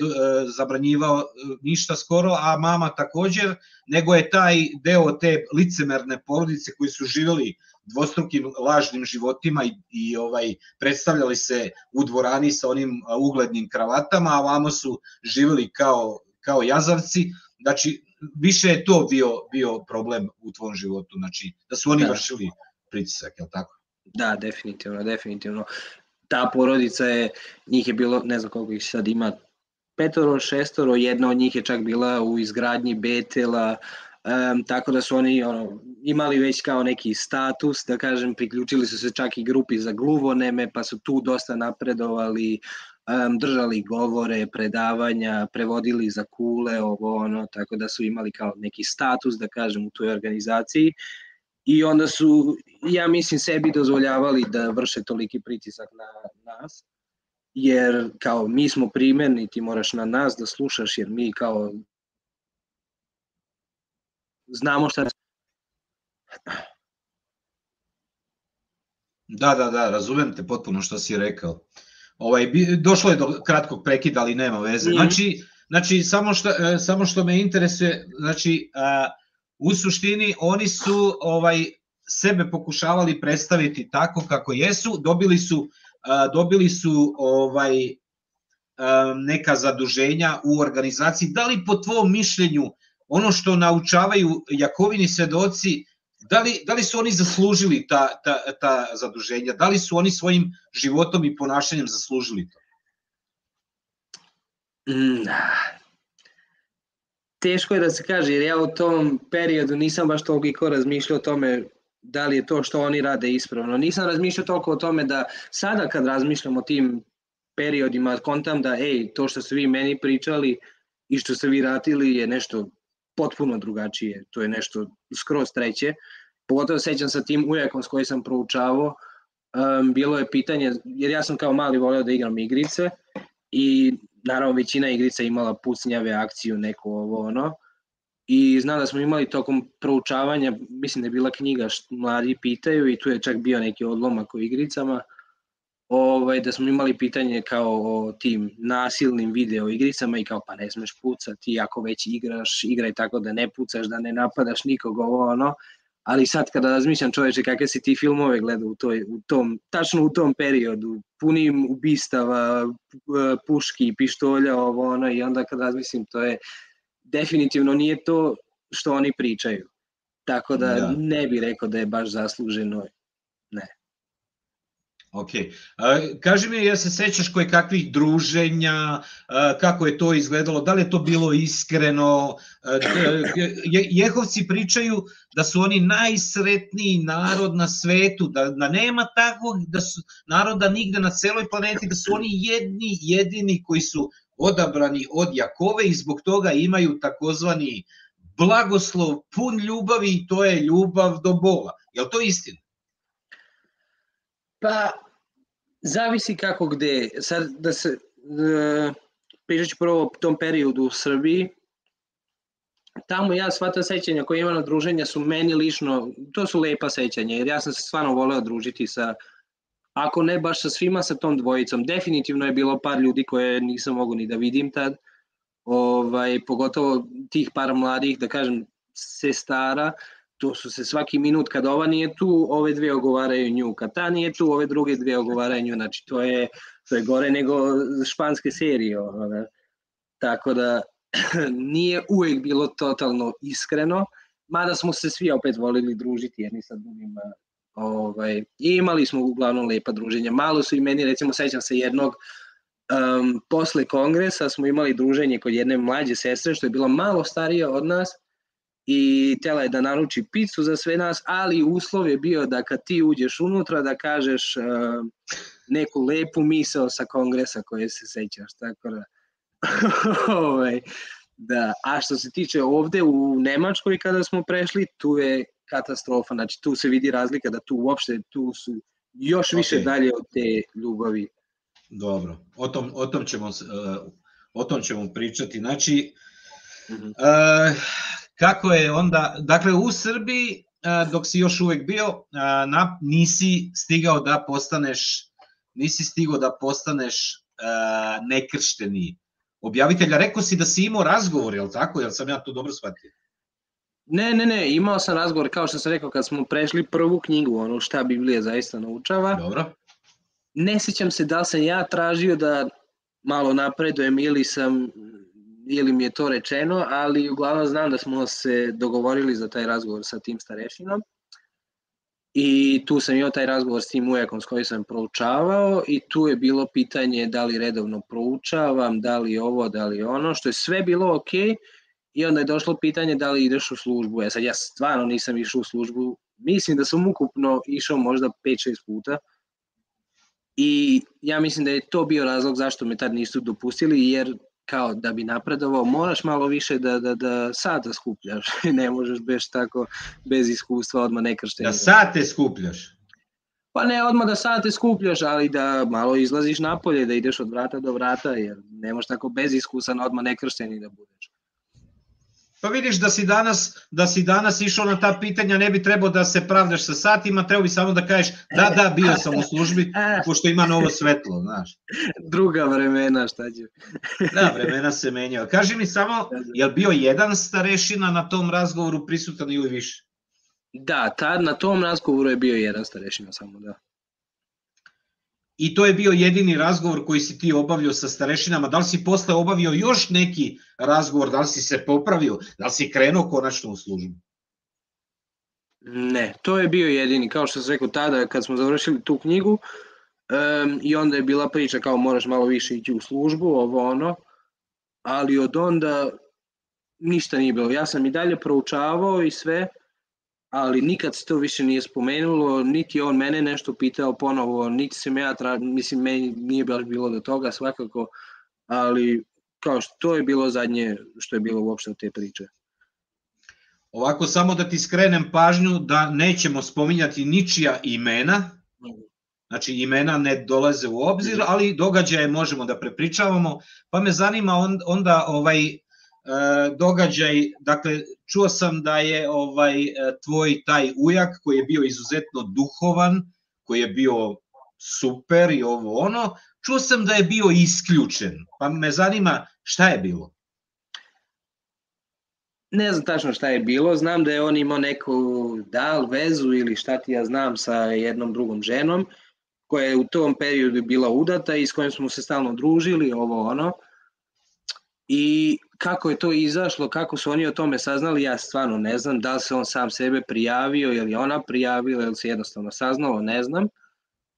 zabranjivao ništa skoro, a mama također, nego je taj deo te licemerne porodice koji su živeli dvostrukim lažnim životima i, i ovaj predstavljali se u dvorani sa onim uglednim kravatama, a vamo su živeli kao, kao jazavci. Znači, više je to bio, bio problem u tvom životu, znači da su oni da. vršili pritisak, je li tako? Da, definitivno, definitivno. Ta porodica je, njih je bilo, ne znam koliko ih sad ima, petoro, šestoro, jedna od njih je čak bila u izgradnji Betela, um, tako da su oni ono, imali već kao neki status, da kažem, priključili su se čak i grupi za gluvoneme, pa su tu dosta napredovali, um, držali govore, predavanja, prevodili za kule, ovo ono, tako da su imali kao neki status, da kažem, u toj organizaciji. I onda su, ja mislim, sebi dozvoljavali da vrše toliki pritisak na nas, jer kao mi smo primerni, ti moraš na nas da slušaš, jer mi kao znamo šta Da, da, da, razumem te potpuno što si rekao. Ovaj, došlo je do kratkog prekida, ali nema veze. Mm. Znači, znači samo, što, e, samo što me interesuje, znači, a, u suštini oni su ovaj sebe pokušavali predstaviti tako kako jesu, dobili su, dobili su ovaj neka zaduženja u organizaciji. Da li po tvom mišljenju ono što naučavaju Jakovini svedoci da li, da li su oni zaslužili ta, ta, ta zaduženja? Da li su oni svojim životom i ponašanjem zaslužili to? Mm, teško je da se kaže, jer ja u tom periodu nisam baš toliko razmišljao o tome da li je to što oni rade ispravno. Nisam razmišljao toliko o tome da sada kad razmišljam o tim periodima, kontam da ej, to što ste vi meni pričali i što ste vi ratili je nešto potpuno drugačije, to je nešto skroz treće. Pogotovo sećam sa tim ujekom s koji sam proučavao, um, bilo je pitanje, jer ja sam kao mali voleo da igram igrice i naravno većina igrica imala pucnjave akciju, neko ovo ono, i znam da smo imali tokom proučavanja, mislim da je bila knjiga Mladi pitaju i tu je čak bio neki odlomak o igricama, ovaj, da smo imali pitanje kao o tim nasilnim video igricama i kao pa ne smeš pucati, ako već igraš, igraj tako da ne pucaš, da ne napadaš nikog, ovo ono, ali sad kada razmišljam čoveče kakve si ti filmove gledao u, toj, u tom, tačno u tom periodu, punim ubistava, puški, pištolja, ovo ono, i onda kad razmislim to je, definitivno nije to što oni pričaju. Tako da, da. ne bi rekao da je baš zasluženo. Ok. Kaži mi, ja se sećaš koje kakvih druženja, kako je to izgledalo, da li je to bilo iskreno? Jehovci pričaju da su oni najsretniji narod na svetu, da, da nema takvog da su naroda nigde na celoj planeti, da su oni jedni, jedini koji su odabrani od Jakove i zbog toga imaju takozvani blagoslov pun ljubavi i to je ljubav do Boga. Je to istina? Pa, Zavisi kako gde. Sad da se uh, pričat ću prvo o tom periodu u Srbiji. Tamo ja sva ta sećanja koje imam na druženja su meni lično, to su lepa sećanja, jer ja sam se stvarno voleo družiti sa, ako ne baš sa svima, sa tom dvojicom. Definitivno je bilo par ljudi koje nisam mogu ni da vidim tad, ovaj, pogotovo tih par mladih, da kažem, sestara, to su se svaki minut kad ova nije tu, ove dve ogovaraju nju, kad ta nije tu, ove druge dve ogovaraju nju, znači to je, to je gore nego španske serije. Ono, Tako da nije uvek bilo totalno iskreno, mada smo se svi opet volili družiti jedni sa drugima. Ovaj, I imali smo uglavnom lepa druženja. Malo su i meni, recimo, sećam se jednog, um, posle kongresa smo imali druženje kod jedne mlađe sestre, što je bila malo starija od nas, i tela je da naruči picu za sve nas, ali uslov je bio da kad ti uđeš unutra da kažeš uh, neku lepu misao sa kongresa koje se sećaš, tako da ovaj, da, a što se tiče ovde u Nemačkoj kada smo prešli, tu je katastrofa, znači tu se vidi razlika da tu uopšte, tu su još više okay. dalje od te ljubavi. Dobro, o tom, o tom, ćemo, uh, o tom ćemo pričati. Znači, mm -hmm. uh, kako je onda, dakle u Srbiji, dok si još uvek bio, na, nisi stigao da postaneš, nisi stigao da postaneš nekršteni objavitelja. Rekao si da si imao razgovor, je li tako? Jel sam ja to dobro shvatio? Ne, ne, ne, imao sam razgovor, kao što sam rekao, kad smo prešli prvu knjigu, ono šta Biblija zaista naučava. Dobro. Ne sećam se da sam ja tražio da malo napredujem ili sam ili mi je to rečeno, ali uglavnom znam da smo se dogovorili za taj razgovor sa tim starešinom. I tu sam imao taj razgovor s tim ujakom s kojim sam proučavao i tu je bilo pitanje da li redovno proučavam, da li ovo, da li ono, što je sve bilo. Okay, I onda je došlo pitanje da li ideš u službu. Ja sad ja stvarno nisam išao u službu. Mislim da sam ukupno išao možda 5-6 puta. I ja mislim da je to bio razlog zašto me tad nisu dopustili, jer kao da bi napredovao moraš malo više da, da, da sada skupljaš. ne možeš beš tako bez iskustva odmah nekrštenja. Da sate skupljaš? Pa ne odmah da sate skupljaš, ali da malo izlaziš napolje, da ideš od vrata do vrata, jer ne možeš tako bez iskusan odmah nekršteni da budeš. Pa vidiš da si danas da si danas išao na ta pitanja, ne bi trebao da se pravdaš sa satima, trebao bi samo da kažeš da, da, bio sam u službi, pošto ima novo svetlo, znaš. Druga vremena, šta će. da, vremena se menjaju. Kaži mi samo, je li bio jedan starešina na tom razgovoru prisutan ili više? Da, tad na tom razgovoru je bio jedan starešina samo, da. I to je bio jedini razgovor koji si ti obavio sa starešinama. Da li si posle obavio još neki razgovor, da li si se popravio, da li si krenuo konačno u službu? Ne, to je bio jedini, kao što sam rekao tada kad smo završili tu knjigu um, i onda je bila priča kao moraš malo više ići u službu, ovo ono, ali od onda ništa nije bilo. Ja sam i dalje proučavao i sve, ali nikad se to više nije spomenulo, niti on mene nešto pitao ponovo, niti se ja tra... mislim, meni nije baš bilo do toga svakako, ali kao što to je bilo zadnje što je bilo uopšte od te priče. Ovako, samo da ti skrenem pažnju da nećemo spominjati ničija imena, znači imena ne dolaze u obzir, ali događaje možemo da prepričavamo, pa me zanima onda ovaj događaj, dakle, čuo sam da je ovaj e, tvoj taj ujak koji je bio izuzetno duhovan, koji je bio super i ovo ono, čuo sam da je bio isključen, pa me zanima šta je bilo? Ne znam tačno šta je bilo, znam da je on imao neku dal vezu ili šta ti ja znam sa jednom drugom ženom, koja je u tom periodu bila udata i s kojom smo se stalno družili, ovo ono. I kako je to izašlo, kako su oni o tome saznali, ja stvarno ne znam, da li se on sam sebe prijavio ili ona prijavila ili se jednostavno saznalo, ne znam,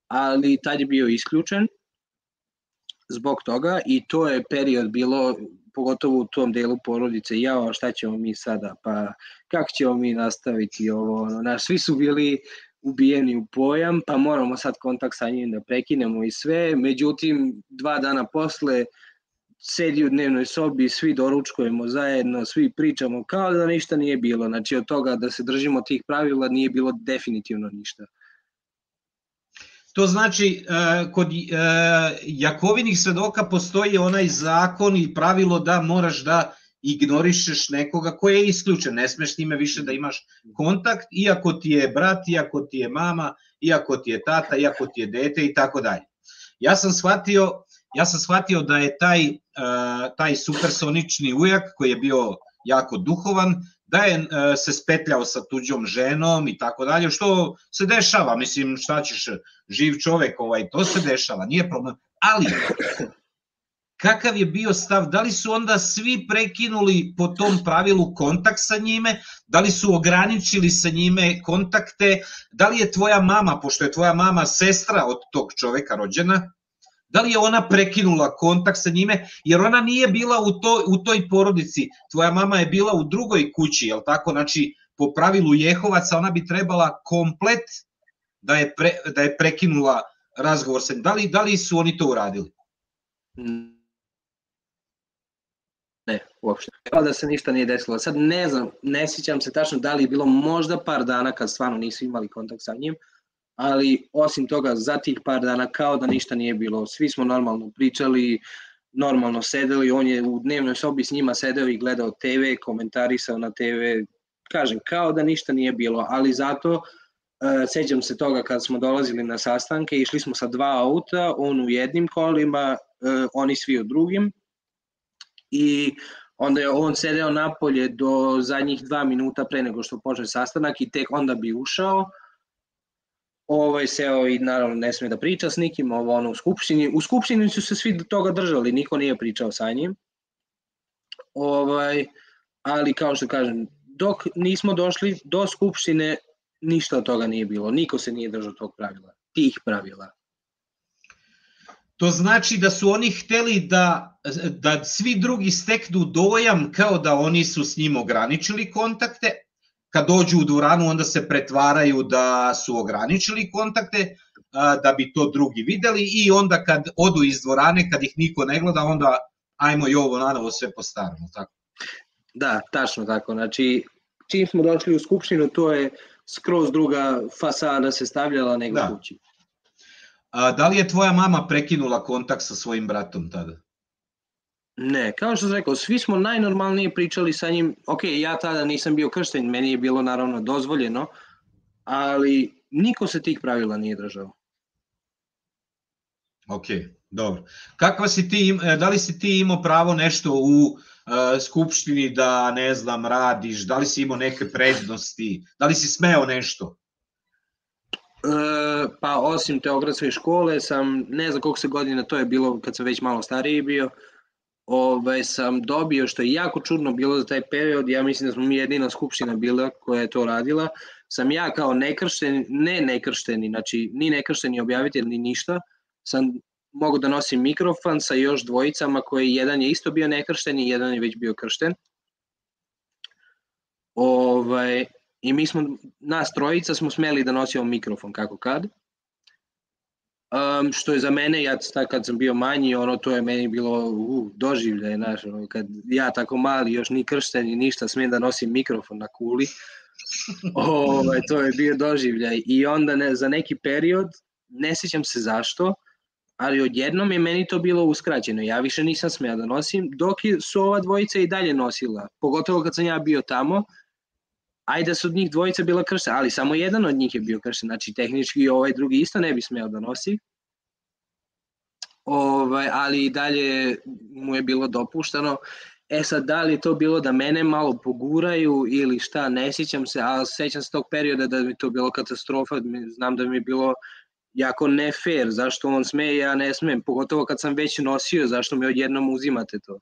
ali tad je bio isključen zbog toga i to je period bilo pogotovo u tom delu porodice, jao šta ćemo mi sada, pa kako ćemo mi nastaviti ovo, ono, naš, svi su bili ubijeni u pojam, pa moramo sad kontakt sa njim da prekinemo i sve, međutim dva dana posle sedi u dnevnoj sobi, svi doručkujemo zajedno, svi pričamo kao da ništa nije bilo. Znači od toga da se držimo tih pravila nije bilo definitivno ništa. To znači, e, kod e, Jakovinih svedoka postoji onaj zakon i pravilo da moraš da ignorišeš nekoga ko je isključen, ne smeš s njime više da imaš kontakt, iako ti je brat, iako ti je mama, iako ti je tata, iako ti je dete i tako dalje. Ja sam shvatio ja sam shvatio da je taj, uh, taj supersonični ujak koji je bio jako duhovan, da je uh, se spetljao sa tuđom ženom i tako dalje, što se dešava, mislim šta ćeš, živ čovek, ovaj, to se dešava, nije problem, ali kakav je bio stav, da li su onda svi prekinuli po tom pravilu kontakt sa njime, da li su ograničili sa njime kontakte, da li je tvoja mama, pošto je tvoja mama sestra od tog čoveka rođena, Da li je ona prekinula kontakt sa njime, jer ona nije bila u, to, u toj porodici, tvoja mama je bila u drugoj kući, jel tako? Znači, po pravilu Jehovaca ona bi trebala komplet da je, pre, da je prekinula razgovor sa njim. Da li, da li su oni to uradili? Ne, uopšte. Kao da se ništa nije desilo. Sad ne znam, ne sjećam se tačno da li je bilo možda par dana kad stvarno nisu imali kontakt sa njim, ali osim toga za tih par dana kao da ništa nije bilo. Svi smo normalno pričali, normalno sedeli, on je u dnevnoj sobi s njima sedeo i gledao TV, komentarisao na TV, kažem, kao da ništa nije bilo, ali zato uh, sećam se toga kad smo dolazili na sastanke, išli smo sa dva auta, on u jednim kolima, uh, oni svi u drugim. I onda je on sedeo napolje do zadnjih dva minuta pre nego što počne sastanak i tek onda bi ušao, ovaj seo i naravno ne sme da priča s nikim, ovo ono u skupštini. U skupštini su se svi toga držali, niko nije pričao sa njim. Ovaj, ali kao što kažem, dok nismo došli do skupštine, ništa od toga nije bilo. Niko se nije držao tog pravila, tih pravila. To znači da su oni hteli da, da svi drugi steknu dojam kao da oni su s njim ograničili kontakte, kad dođu u dvoranu onda se pretvaraju da su ograničili kontakte, da bi to drugi videli i onda kad odu iz dvorane, kad ih niko ne gleda, onda ajmo i ovo nanovo sve po starom, tako? Da, tačno tako. Znači, čim smo došli u Skupštinu, to je skroz druga fasada se stavljala nego da. kući. A, da li je tvoja mama prekinula kontakt sa svojim bratom tada? Ne, kao što sam rekao, svi smo najnormalnije pričali sa njim, ok, ja tada nisam bio kršten, meni je bilo naravno dozvoljeno, ali niko se tih pravila nije držao. Ok, dobro. Kakva si ti, e, da li si ti imao pravo nešto u uh, skupštini da, ne znam, radiš, da li si imao neke prednosti, da li si smeo nešto? E, pa osim teogradske škole sam, ne znam koliko se godina to je bilo kad sam već malo stariji bio, ovaj, sam dobio, što je jako čudno bilo za taj period, ja mislim da smo mi jedina skupština bila koja je to radila, sam ja kao nekršteni, ne nekršteni, znači ni nekršteni objavitelj ni ništa, sam mogu da nosim mikrofon sa još dvojicama koji jedan je isto bio nekršten i jedan je već bio kršten. Ovaj, I mi smo, nas trojica smo smeli da nosimo mikrofon kako kad. Um, što je za mene, ja kad sam bio manji, ono to je meni bilo uh, doživljaj, znaš, ono, kad ja tako mali, još ni kršten i ništa, smijem da nosim mikrofon na kuli, ovaj, to je bio doživljaj. I onda ne, za neki period, ne sećam se zašto, ali odjednom je meni to bilo uskraćeno. Ja više nisam smeo da nosim, dok su ova dvojica i dalje nosila. Pogotovo kad sam ja bio tamo, ajde da su od njih dvojica bila kršena, ali samo jedan od njih je bio kršen, znači tehnički ovaj drugi isto ne bi smeo da nosi. Ovaj, ali i dalje mu je bilo dopušteno. E sad, da li to bilo da mene malo poguraju ili šta, ne sjećam se, ali sećam se tog perioda da mi to bilo katastrofa, znam da mi je bilo jako ne fair, zašto on sme ja ne smem, pogotovo kad sam već nosio, zašto mi odjednom uzimate to.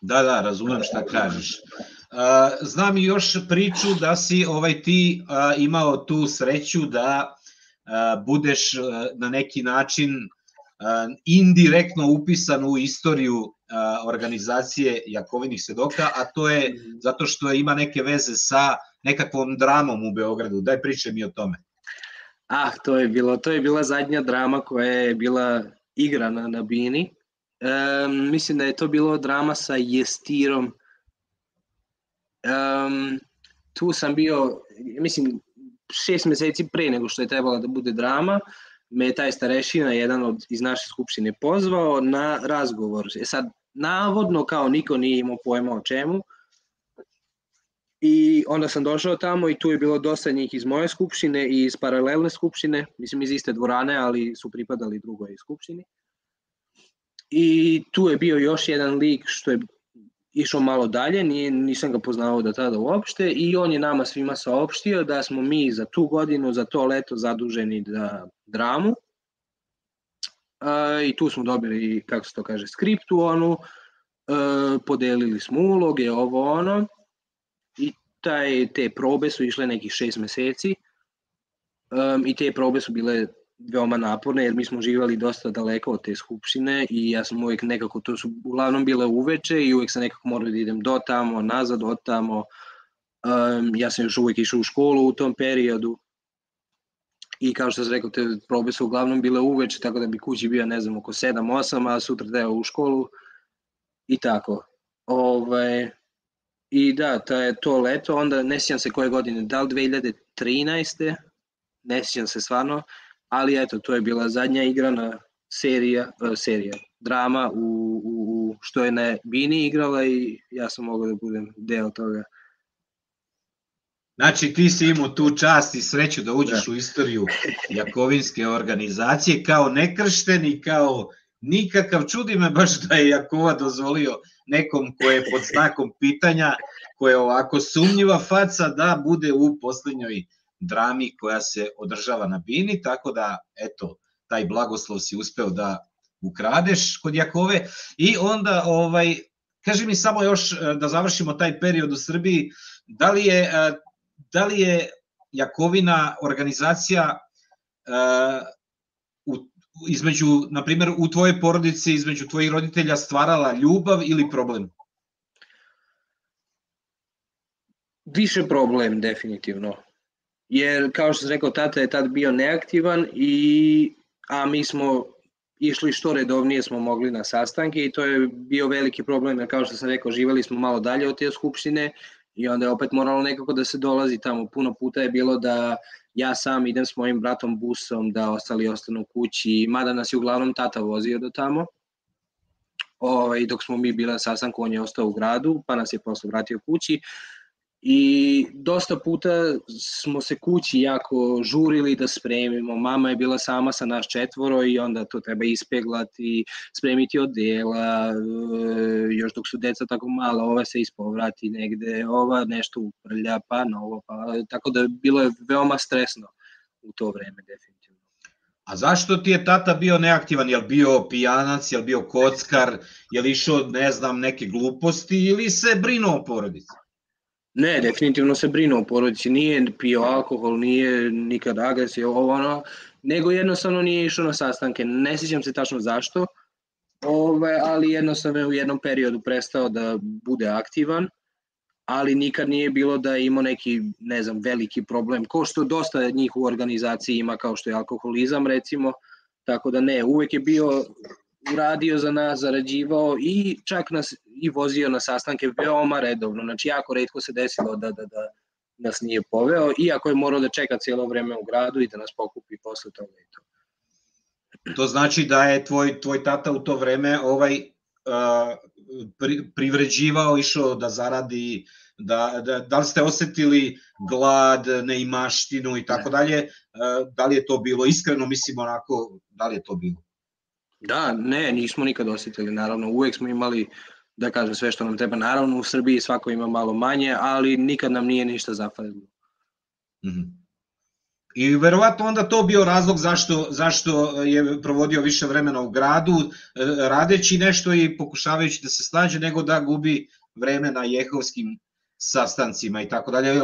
Da, da, razumem šta kažeš. Znam još priču da si ovaj ti imao tu sreću da budeš na neki način indirektno upisan u istoriju organizacije Jakovinih svedoka, a to je zato što ima neke veze sa nekakvom dramom u Beogradu. Daj priče mi o tome. Ah, to je bilo, to je bila zadnja drama koja je bila igrana na Bini. E, mislim da je to bilo drama sa Jestirom. Um, tu sam bio, mislim, šest meseci pre nego što je trebala da bude drama, me je taj starešina, jedan od iz naše skupštine, pozvao na razgovor. E sad, navodno kao niko nije imao pojma o čemu, I onda sam došao tamo i tu je bilo dosta njih iz moje skupštine i iz paralelne skupštine, mislim iz iste dvorane, ali su pripadali drugoj skupštini. I tu je bio još jedan lik što je išao malo dalje, nije, nisam ga poznao da tada uopšte i on je nama svima saopštio da smo mi za tu godinu, za to leto zaduženi za dramu. E, I tu smo dobili, kako se to kaže, skriptu onu, e, podelili smo uloge, ovo ono taj, te probe su išle nekih šest meseci um, i te probe su bile veoma naporne jer mi smo živali dosta daleko od te skupštine i ja sam uvek nekako, to su uglavnom bile uveče i uvek sam nekako morao da idem do tamo, nazad od tamo. Um, ja sam još uvek išao u školu u tom periodu i kao što sam rekao, te probe su uglavnom bile uveče, tako da bi kući bio, ne znam, oko 7-8, a sutra deo u školu. i tako. Ove, I da, to je to leto, onda ne sjećam se koje godine, da li 2013. Ne sjećam se stvarno, ali eto, to je bila zadnja igrana serija, uh, serija, drama u, u, u što je na Bini igrala i ja sam mogao da budem deo toga. Znači ti si imao tu čast i sreću da uđeš da. u istoriju Jakovinske organizacije kao nekršteni, kao nikakav, čudi me baš da je Jakova dozvolio nekom ko je pod znakom pitanja, ko je ovako sumnjiva faca da bude u poslednjoj drami koja se održava na Bini, tako da, eto, taj blagoslov si uspeo da ukradeš kod Jakove i onda, ovaj, kaži mi samo još e, da završimo taj period u Srbiji, da li je, e, da li je Jakovina organizacija uh, u, između, na primjer, u tvojoj porodici, između tvojih roditelja stvarala ljubav ili problem? Više problem, definitivno. Jer, kao što sam rekao, tata je tad bio neaktivan, i, a mi smo išli što redovnije smo mogli na sastanke i to je bio veliki problem, jer kao što sam rekao, živali smo malo dalje od te skupštine i onda je opet moralo nekako da se dolazi tamo. Puno puta je bilo da ja sam idem s mojim bratom busom, da ostali ostanu kući, mada nas je uglavnom tata vozio do tamo. Ovaj, dok smo mi bili na sastanku, on je ostao u gradu, pa nas je posle vratio kući i dosta puta smo se kući jako žurili da spremimo. Mama je bila sama sa naš četvoro i onda to treba ispeglati, spremiti od dela, e, još dok su deca tako mala, ova se ispovrati negde, ova nešto uprlja, pa novo, pa tako da bilo je veoma stresno u to vreme definitivno. A zašto ti je tata bio neaktivan? Je li bio pijanac, je li bio kockar, je li išao, ne znam, neke gluposti ili se brinuo o porodici? Ne, definitivno se brinuo o porodici, nije pio alkohol, nije nikad agresija, ovo ono, nego jednostavno nije išao na sastanke. Ne sjećam se tačno zašto, ove, ali jednostavno je u jednom periodu prestao da bude aktivan, ali nikad nije bilo da je imao neki, ne znam, veliki problem, ko što dosta njih u organizaciji ima, kao što je alkoholizam recimo, tako da ne, uvek je bio uradio za nas, zarađivao i čak nas i vozio na sastanke veoma redovno. Znači, jako redko se desilo da, da, da nas nije poveo, iako je morao da čeka cijelo vreme u gradu i da nas pokupi posle toga i to. To znači da je tvoj, tvoj tata u to vreme ovaj uh, pri, privređivao, išao da zaradi, da, da, da li ste osetili glad, neimaštinu i tako dalje, da li je to bilo iskreno, mislim onako, da li je to bilo? Da, ne, nismo nikad osetili, naravno, uvek smo imali, da kažem, sve što nam treba. Naravno, u Srbiji svako ima malo manje, ali nikad nam nije ništa zafalilo. Mm -hmm. I verovatno onda to bio razlog zašto, zašto je provodio više vremena u gradu, e, radeći nešto i pokušavajući da se slađe, nego da gubi vreme na jehovskim sastancima i tako dalje.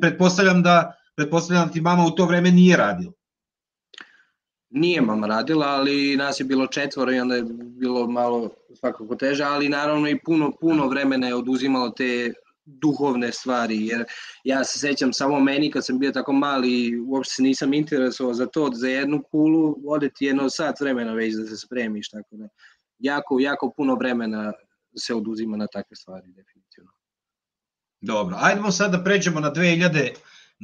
Pretpostavljam da, pretpostavljam da ti mama u to vreme nije radila. Nije mama radila, ali nas je bilo četvoro i onda je bilo malo svakako teže, ali naravno i puno, puno vremena je oduzimalo te duhovne stvari, jer ja se sećam samo meni kad sam bio tako mali, uopšte se nisam interesovao za to, za jednu kulu ode ti jedno sat vremena već da se spremiš, tako da jako, jako puno vremena se oduzima na takve stvari, definitivno. Dobro, ajdemo sad da pređemo na 2000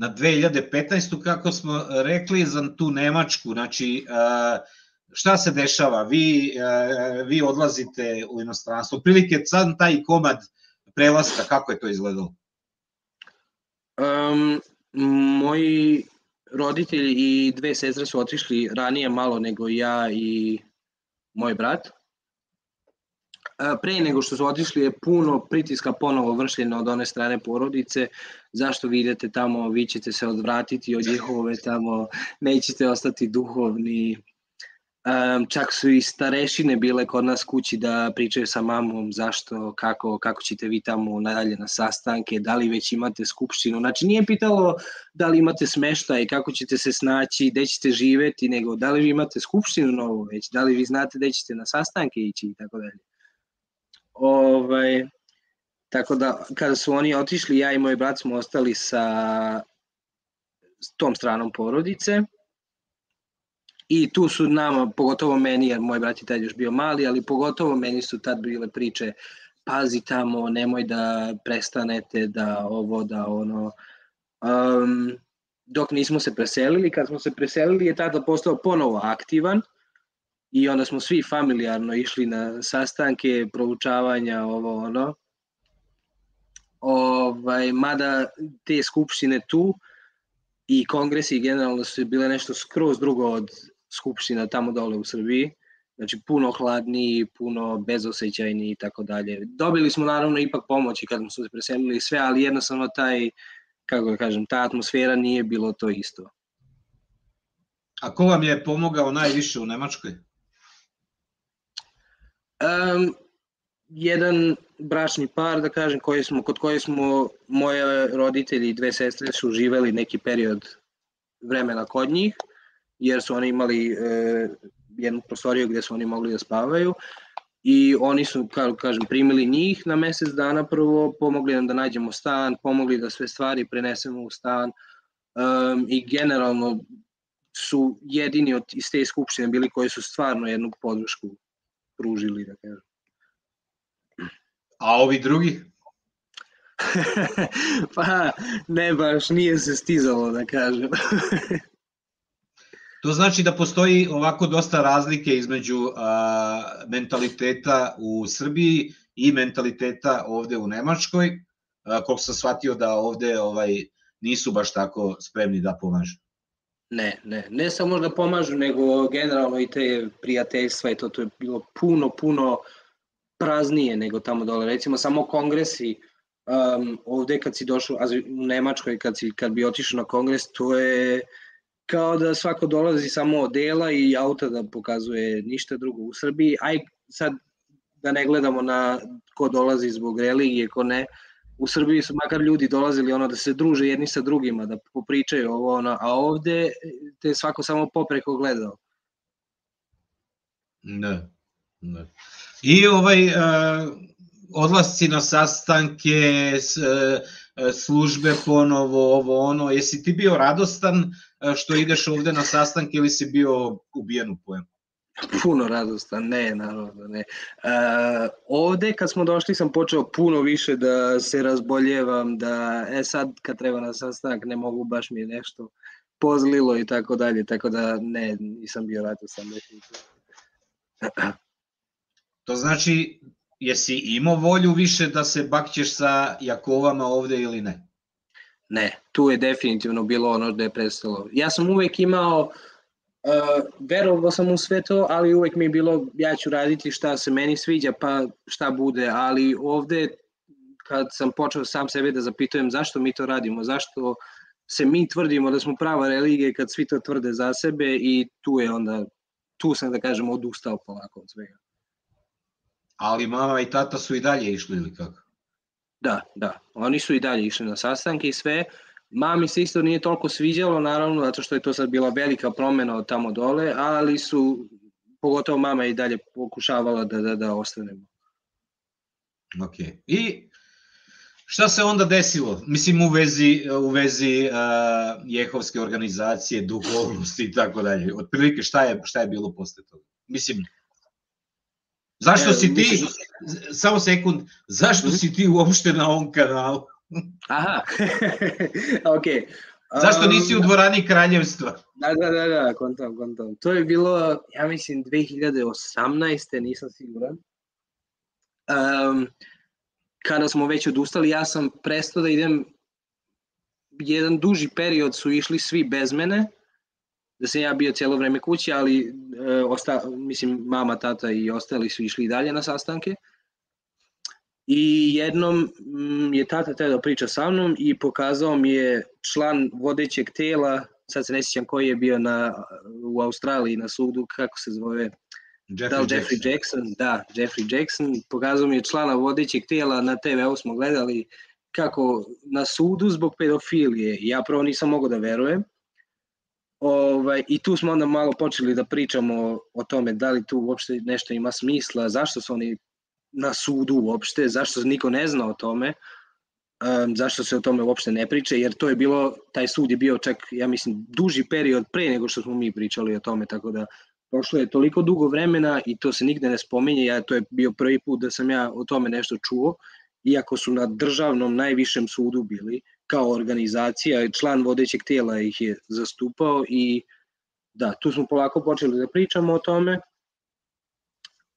na 2015. kako smo rekli za tu Nemačku, znači šta se dešava, vi, vi odlazite u inostranstvo, prilike sad taj komad prelaska, kako je to izgledalo? Um, moji roditelji i dve sestre su otišli ranije malo nego ja i moj brat pre nego što su otišli je puno pritiska ponovo vršljeno od one strane porodice, zašto vi idete tamo, vi ćete se odvratiti od Jehove tamo, nećete ostati duhovni. Um, čak su i starešine bile kod nas kući da pričaju sa mamom zašto, kako, kako ćete vi tamo nadalje na sastanke, da li već imate skupštinu. Znači nije pitalo da li imate smeštaj, kako ćete se snaći, gde ćete živeti, nego da li vi imate skupštinu novu već, da li vi znate gde ćete na sastanke ići i tako dalje. Ovaj, tako da, kada su oni otišli, ja i moj brat smo ostali sa tom stranom porodice I tu su nama, pogotovo meni, jer moj brat je tad još bio mali, ali pogotovo meni su tad bile priče pazi tamo, nemoj da prestanete, da ovo, da ono. Um, dok nismo se preselili, kad smo se preselili je tada postao ponovo aktivan i onda smo svi familijarno išli na sastanke, proučavanja, ovo ono. Ovaj, mada te skupštine tu i kongresi generalno su bile nešto skroz drugo od skupština tamo dole u Srbiji. Znači puno hladniji, puno bezosećajni i tako dalje. Dobili smo naravno ipak pomoći kad smo se preselili sve, ali jednostavno taj, kako da kažem, ta atmosfera nije bilo to isto. A ko vam je pomogao najviše u Nemačkoj? Um, jedan bračni par, da kažem, koji smo, kod koje smo moje roditelji i dve sestre su živeli neki period vremena kod njih, jer su oni imali e, jednu prostoriju gde su oni mogli da spavaju i oni su, kao kažem, primili njih na mesec dana prvo, pomogli nam da nađemo stan, pomogli da sve stvari prenesemo u stan. Um, i generalno su jedini od, iz te skupštine bili koji su stvarno jednu podršku pružili, da kažem. A ovi drugi? pa ne baš, nije se stizalo da kažem. To znači da postoji ovako dosta razlike između a, mentaliteta u Srbiji i mentaliteta ovde u Nemačkoj, a, koliko sam shvatio da ovde ovaj nisu baš tako spremni da pomažu. Ne, ne, ne samo da pomažu, nego generalno i te prijateljstva i to, to je bilo puno, puno praznije nego tamo dole. Recimo samo kongresi, um, ovde kad si došao u Nemačkoj, kad, si, kad bi otišao na kongres, to je kao da svako dolazi samo od dela i auta da pokazuje ništa drugo u Srbiji, aj sad da ne gledamo na ko dolazi zbog religije, ko ne, u Srbiji su makar ljudi dolazili ono da se druže jedni sa drugima, da popričaju ovo ono, a ovde te svako samo popreko gledao. Ne, ne. I ovaj uh, odlasci na sastanke, s, uh, službe ponovo, ovo ono, jesi ti bio radostan što ideš ovde na sastanke ili si bio ubijen u pojem? Puno radostan, ne, naravno, ne. Uh, ovde kad smo došli sam počeo puno više da se razboljevam, da e sad kad treba na sastanak ne mogu baš mi nešto pozlilo i tako dalje, tako da ne, nisam bio radostan To znači, jesi imao volju više da se bakćeš sa Jakovama ovde ili ne? Ne, tu je definitivno bilo ono da je prestalo. Ja sam uvek imao, uh, verovao sam u sve to, ali uvek mi je bilo ja ću raditi šta se meni sviđa pa šta bude, ali ovde kad sam počeo sam sebe da zapitujem zašto mi to radimo, zašto se mi tvrdimo da smo prava religija kad svi to tvrde za sebe i tu je onda, tu sam da kažem odustao polako od svega. Ali mama i tata su i dalje išli ili kako? Da, da. Oni su i dalje išli na sastanke i sve. Mami se isto nije toliko sviđalo, naravno, zato što je to sad bila velika promena od tamo dole, ali su, pogotovo mama i dalje pokušavala da, da, da ostanemo. Ok. I šta se onda desilo? Mislim u vezi, u vezi uh, jehovske organizacije, duhovnosti i tako dalje. Otprilike šta je, šta je bilo posle toga? Mislim, Zašto si ti, samo sekund, zašto si ti uopšte na ovom kanalu? Aha, ok. Zašto nisi u dvorani kraljevstva? Da, da, da, da, kontam, kontam. To je bilo, ja mislim, 2018. nisam siguran. Um, kada smo već odustali, ja sam prestao da idem, jedan duži period su išli svi bez mene, da sam ja bio cijelo vreme kući, ali e, osta, mislim mama, tata i ostali su išli dalje na sastanke. I jednom mm, je tata teo da priča sa mnom i pokazao mi je član vodećeg tela, sad se ne sjećam koji je bio na, u Australiji na sudu, kako se zove, Jeffrey, da, Jeffrey Jackson. Jackson. Da, Jeffrey Jackson. Pokazao mi je člana vodećeg tela, na TV-u smo gledali kako na sudu zbog pedofilije. Ja prvo nisam mogao da verujem Ovaj, I tu smo onda malo počeli da pričamo o tome da li tu uopšte nešto ima smisla, zašto su oni na sudu uopšte, zašto niko ne zna o tome. um, zašto se o tome uopšte ne priča, jer to je bilo, taj sud je bio čak, ja mislim, duži period pre nego što smo mi pričali o tome, tako da prošlo je toliko dugo vremena i to se nigde ne spominje, ja, to je bio prvi put da sam ja o tome nešto čuo, iako su na državnom najvišem sudu bili kao organizacija, član vodećeg tela ih je zastupao i da, tu smo polako počeli da pričamo o tome,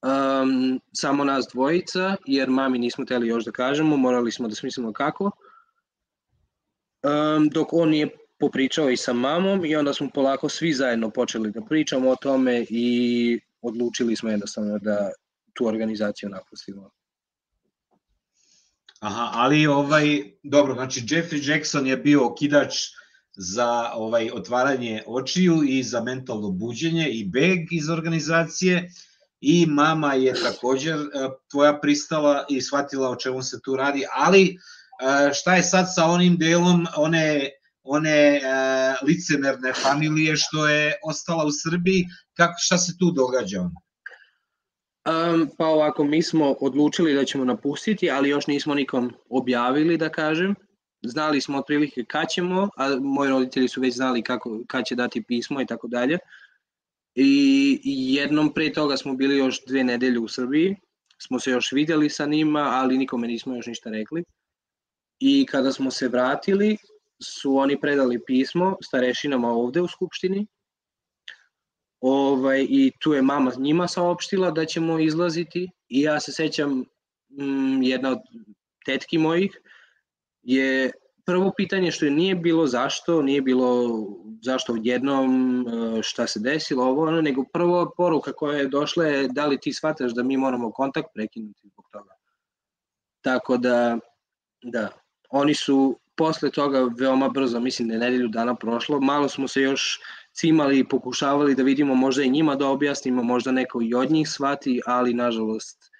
um, samo nas dvojica, jer mami nismo teli još da kažemo, morali smo da smislimo kako. Um, dok on je popričao i sa mamom i onda smo polako svi zajedno počeli da pričamo o tome i odlučili smo jednostavno da tu organizaciju napustimo. Aha, ali ovaj, dobro, znači Jeffrey Jackson je bio okidač za ovaj otvaranje očiju i za mentalno buđenje i beg iz organizacije i mama je također e, tvoja pristala i shvatila o čemu se tu radi, ali e, šta je sad sa onim delom one one uh, licemerne familije što je ostala u Srbiji, kako, šta se tu događa onda? Um, pa ovako, mi smo odlučili da ćemo napustiti, ali još nismo nikom objavili, da kažem. Znali smo otprilike kad ćemo, a moji roditelji su već znali kako, kad će dati pismo i tako dalje. I jednom pre toga smo bili još dve nedelje u Srbiji, smo se još videli sa njima, ali nikome nismo još ništa rekli. I kada smo se vratili, su oni predali pismo starešinama ovde u Skupštini ovaj, i tu je mama njima saopštila da ćemo izlaziti i ja se sećam m, mm, jedna od tetki mojih je prvo pitanje što je nije bilo zašto, nije bilo zašto odjednom, e, šta se desilo, ovo ono, nego prvo poruka koja je došla je da li ti shvataš da mi moramo kontakt prekinuti zbog toga. Tako da, da, oni su posle toga veoma brzo, mislim da je nedelju dana prošlo, malo smo se još cimali i pokušavali da vidimo možda i njima da objasnimo, možda neko i od njih shvati, ali nažalost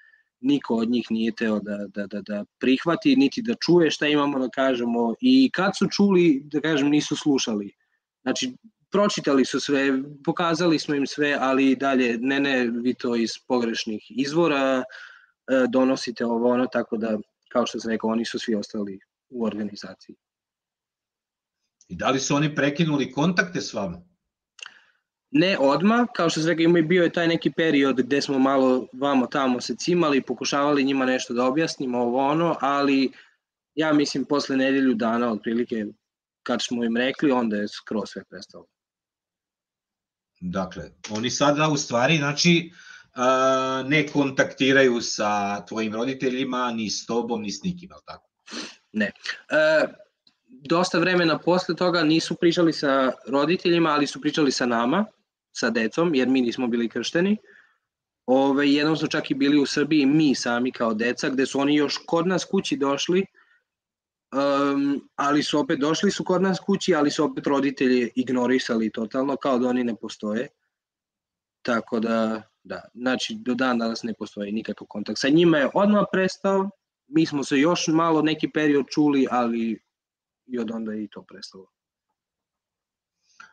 niko od njih nije teo da, da, da, da prihvati, niti da čuje šta imamo da kažemo i kad su čuli, da kažem, nisu slušali. Znači, pročitali su sve, pokazali smo im sve, ali dalje, ne, ne, vi to iz pogrešnih izvora e, donosite ovo ono, tako da, kao što sam rekao, oni su svi ostali u organizaciji. I da li su oni prekinuli kontakte s vama? Ne odma, kao što se rekao, ima bio je taj neki period gde smo malo vamo tamo se cimali, pokušavali njima nešto da objasnimo ovo ono, ali ja mislim posle nedelju dana otprilike kad smo im rekli, onda je skroz sve prestalo. Dakle, oni sada u stvari, znači, ne kontaktiraju sa tvojim roditeljima, ni s tobom, ni s nikim, ali tako? Ne. E, dosta vremena posle toga nisu pričali sa roditeljima, ali su pričali sa nama, sa decom, jer mi nismo bili kršteni. Ove, jednom su čak i bili u Srbiji mi sami kao deca, gde su oni još kod nas kući došli, um, ali su opet došli su kod nas kući, ali su opet roditelji ignorisali totalno, kao da oni ne postoje. Tako da, da, znači do dan danas ne postoji nikakav kontakt. Sa njima je odmah prestao, mi smo se još malo neki period čuli, ali i od onda je i to prestalo.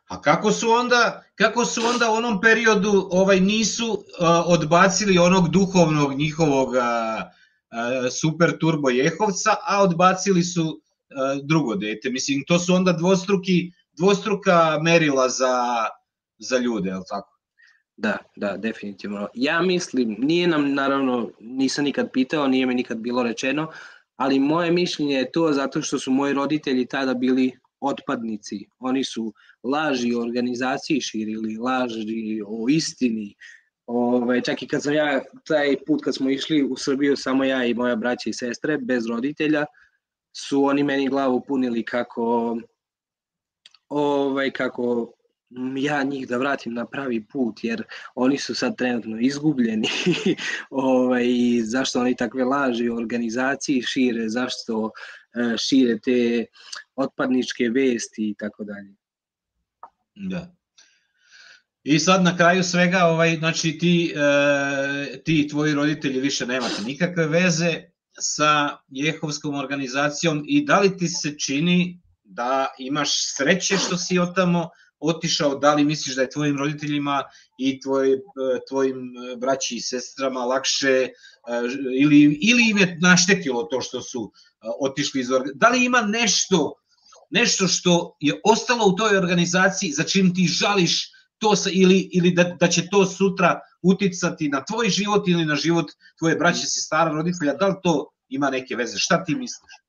A kako su onda, kako su onda u onom periodu ovaj nisu uh, odbacili onog duhovnog njihovog uh, super turbo jehovca, a odbacili su uh, drugo dete. Mislim, to su onda dvostruki, dvostruka merila za, za ljude, je li tako? Da, da, definitivno. Ja mislim, nije nam, naravno, nisam nikad pitao, nije mi nikad bilo rečeno, ali moje mišljenje je to zato što su moji roditelji tada bili otpadnici. Oni su laži o organizaciji širili, laži o istini. Ove, čak i kad sam ja, taj put kad smo išli u Srbiju, samo ja i moja braća i sestre, bez roditelja, su oni meni glavu punili kako ovaj, kako ja njih da vratim na pravi put, jer oni su sad trenutno izgubljeni ovaj, zašto oni takve laži u organizaciji šire, zašto šire te otpadničke vesti i tako dalje. Da. I sad na kraju svega, ovaj, znači ti, e, ti i tvoji roditelji više nemate nikakve veze sa Jehovskom organizacijom i da li ti se čini da imaš sreće što si otamo, otišao, da li misliš da je tvojim roditeljima i tvoj, e, tvojim e, braći i sestrama lakše e, ili, ili im je naštetilo to što su otišli iz Da li ima nešto, nešto što je ostalo u toj organizaciji za čim ti žališ to sa, ili, ili da, da će to sutra uticati na tvoj život ili na život tvoje braće, sestara, roditelja, da li to ima neke veze? Šta ti misliš?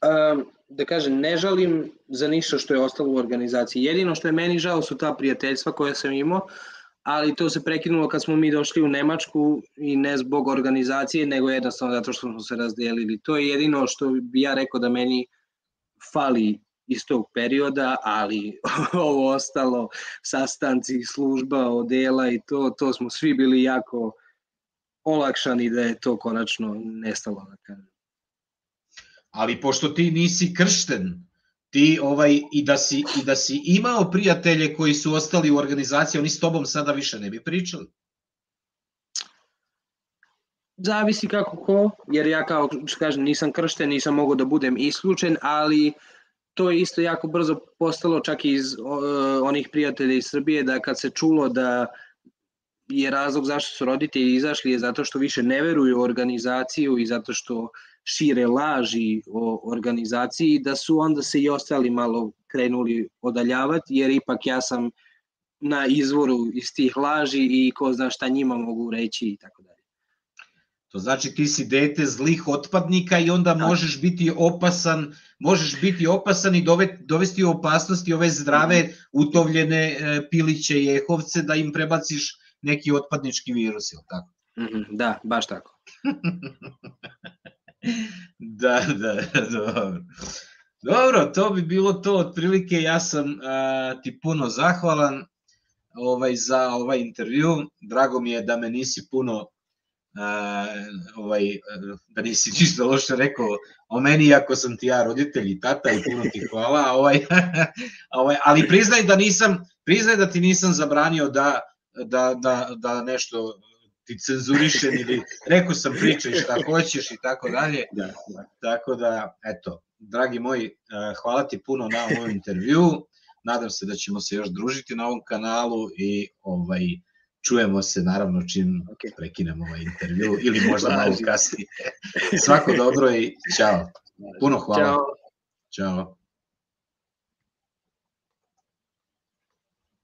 Um, da kažem, ne žalim za ništa što je ostalo u organizaciji. Jedino što je meni žao su ta prijateljstva koje sam imao, ali to se prekinulo kad smo mi došli u Nemačku i ne zbog organizacije, nego jednostavno zato što smo se razdelili. To je jedino što bi ja rekao da meni fali iz tog perioda, ali ovo ostalo, sastanci, služba, odela i to, to smo svi bili jako olakšani da je to konačno nestalo, da kažem ali pošto ti nisi kršten, ti ovaj i da si i da si imao prijatelje koji su ostali u organizaciji, oni s tobom sada više ne bi pričali. Zavisi kako ko, jer ja kao što kažem nisam kršten, nisam mogao da budem isključen, ali to je isto jako brzo postalo čak i iz uh, onih prijatelja iz Srbije da kad se čulo da je razlog zašto su roditelji izašli je zato što više ne veruju organizaciju i zato što šire laži o organizaciji, da su onda se i ostali malo krenuli odaljavati, jer ipak ja sam na izvoru iz tih laži i ko zna šta njima mogu reći i tako dalje. To znači ti si dete zlih otpadnika i onda možeš biti opasan, možeš biti opasan i dovesti u opasnosti ove zdrave mhm. utovljene e, piliće jehovce da im prebaciš neki otpadnički virus, ili tako? Mhm, da, baš tako. da, da, dobro. Dobro, to bi bilo to otprilike. Ja sam a, ti puno zahvalan ovaj za ovaj intervju. Drago mi je da me nisi puno a, ovaj da nisi ništa loše rekao o meni iako sam ti ja roditelj i tata i puno ti hvala. Ovaj ovaj ali priznaj da nisam priznaj da ti nisam zabranio da da da da nešto ti cenzurišen ili rekao sam pričaj šta hoćeš i tako dalje. Da, da. Tako da, eto, dragi moji, eh, hvala ti puno na ovom intervju. Nadam se da ćemo se još družiti na ovom kanalu i ovaj čujemo se naravno čim okay. prekinemo ovaj intervju ili možda malo kasnije. Svako dobro i čao. Puno hvala. Ćao. Ćao.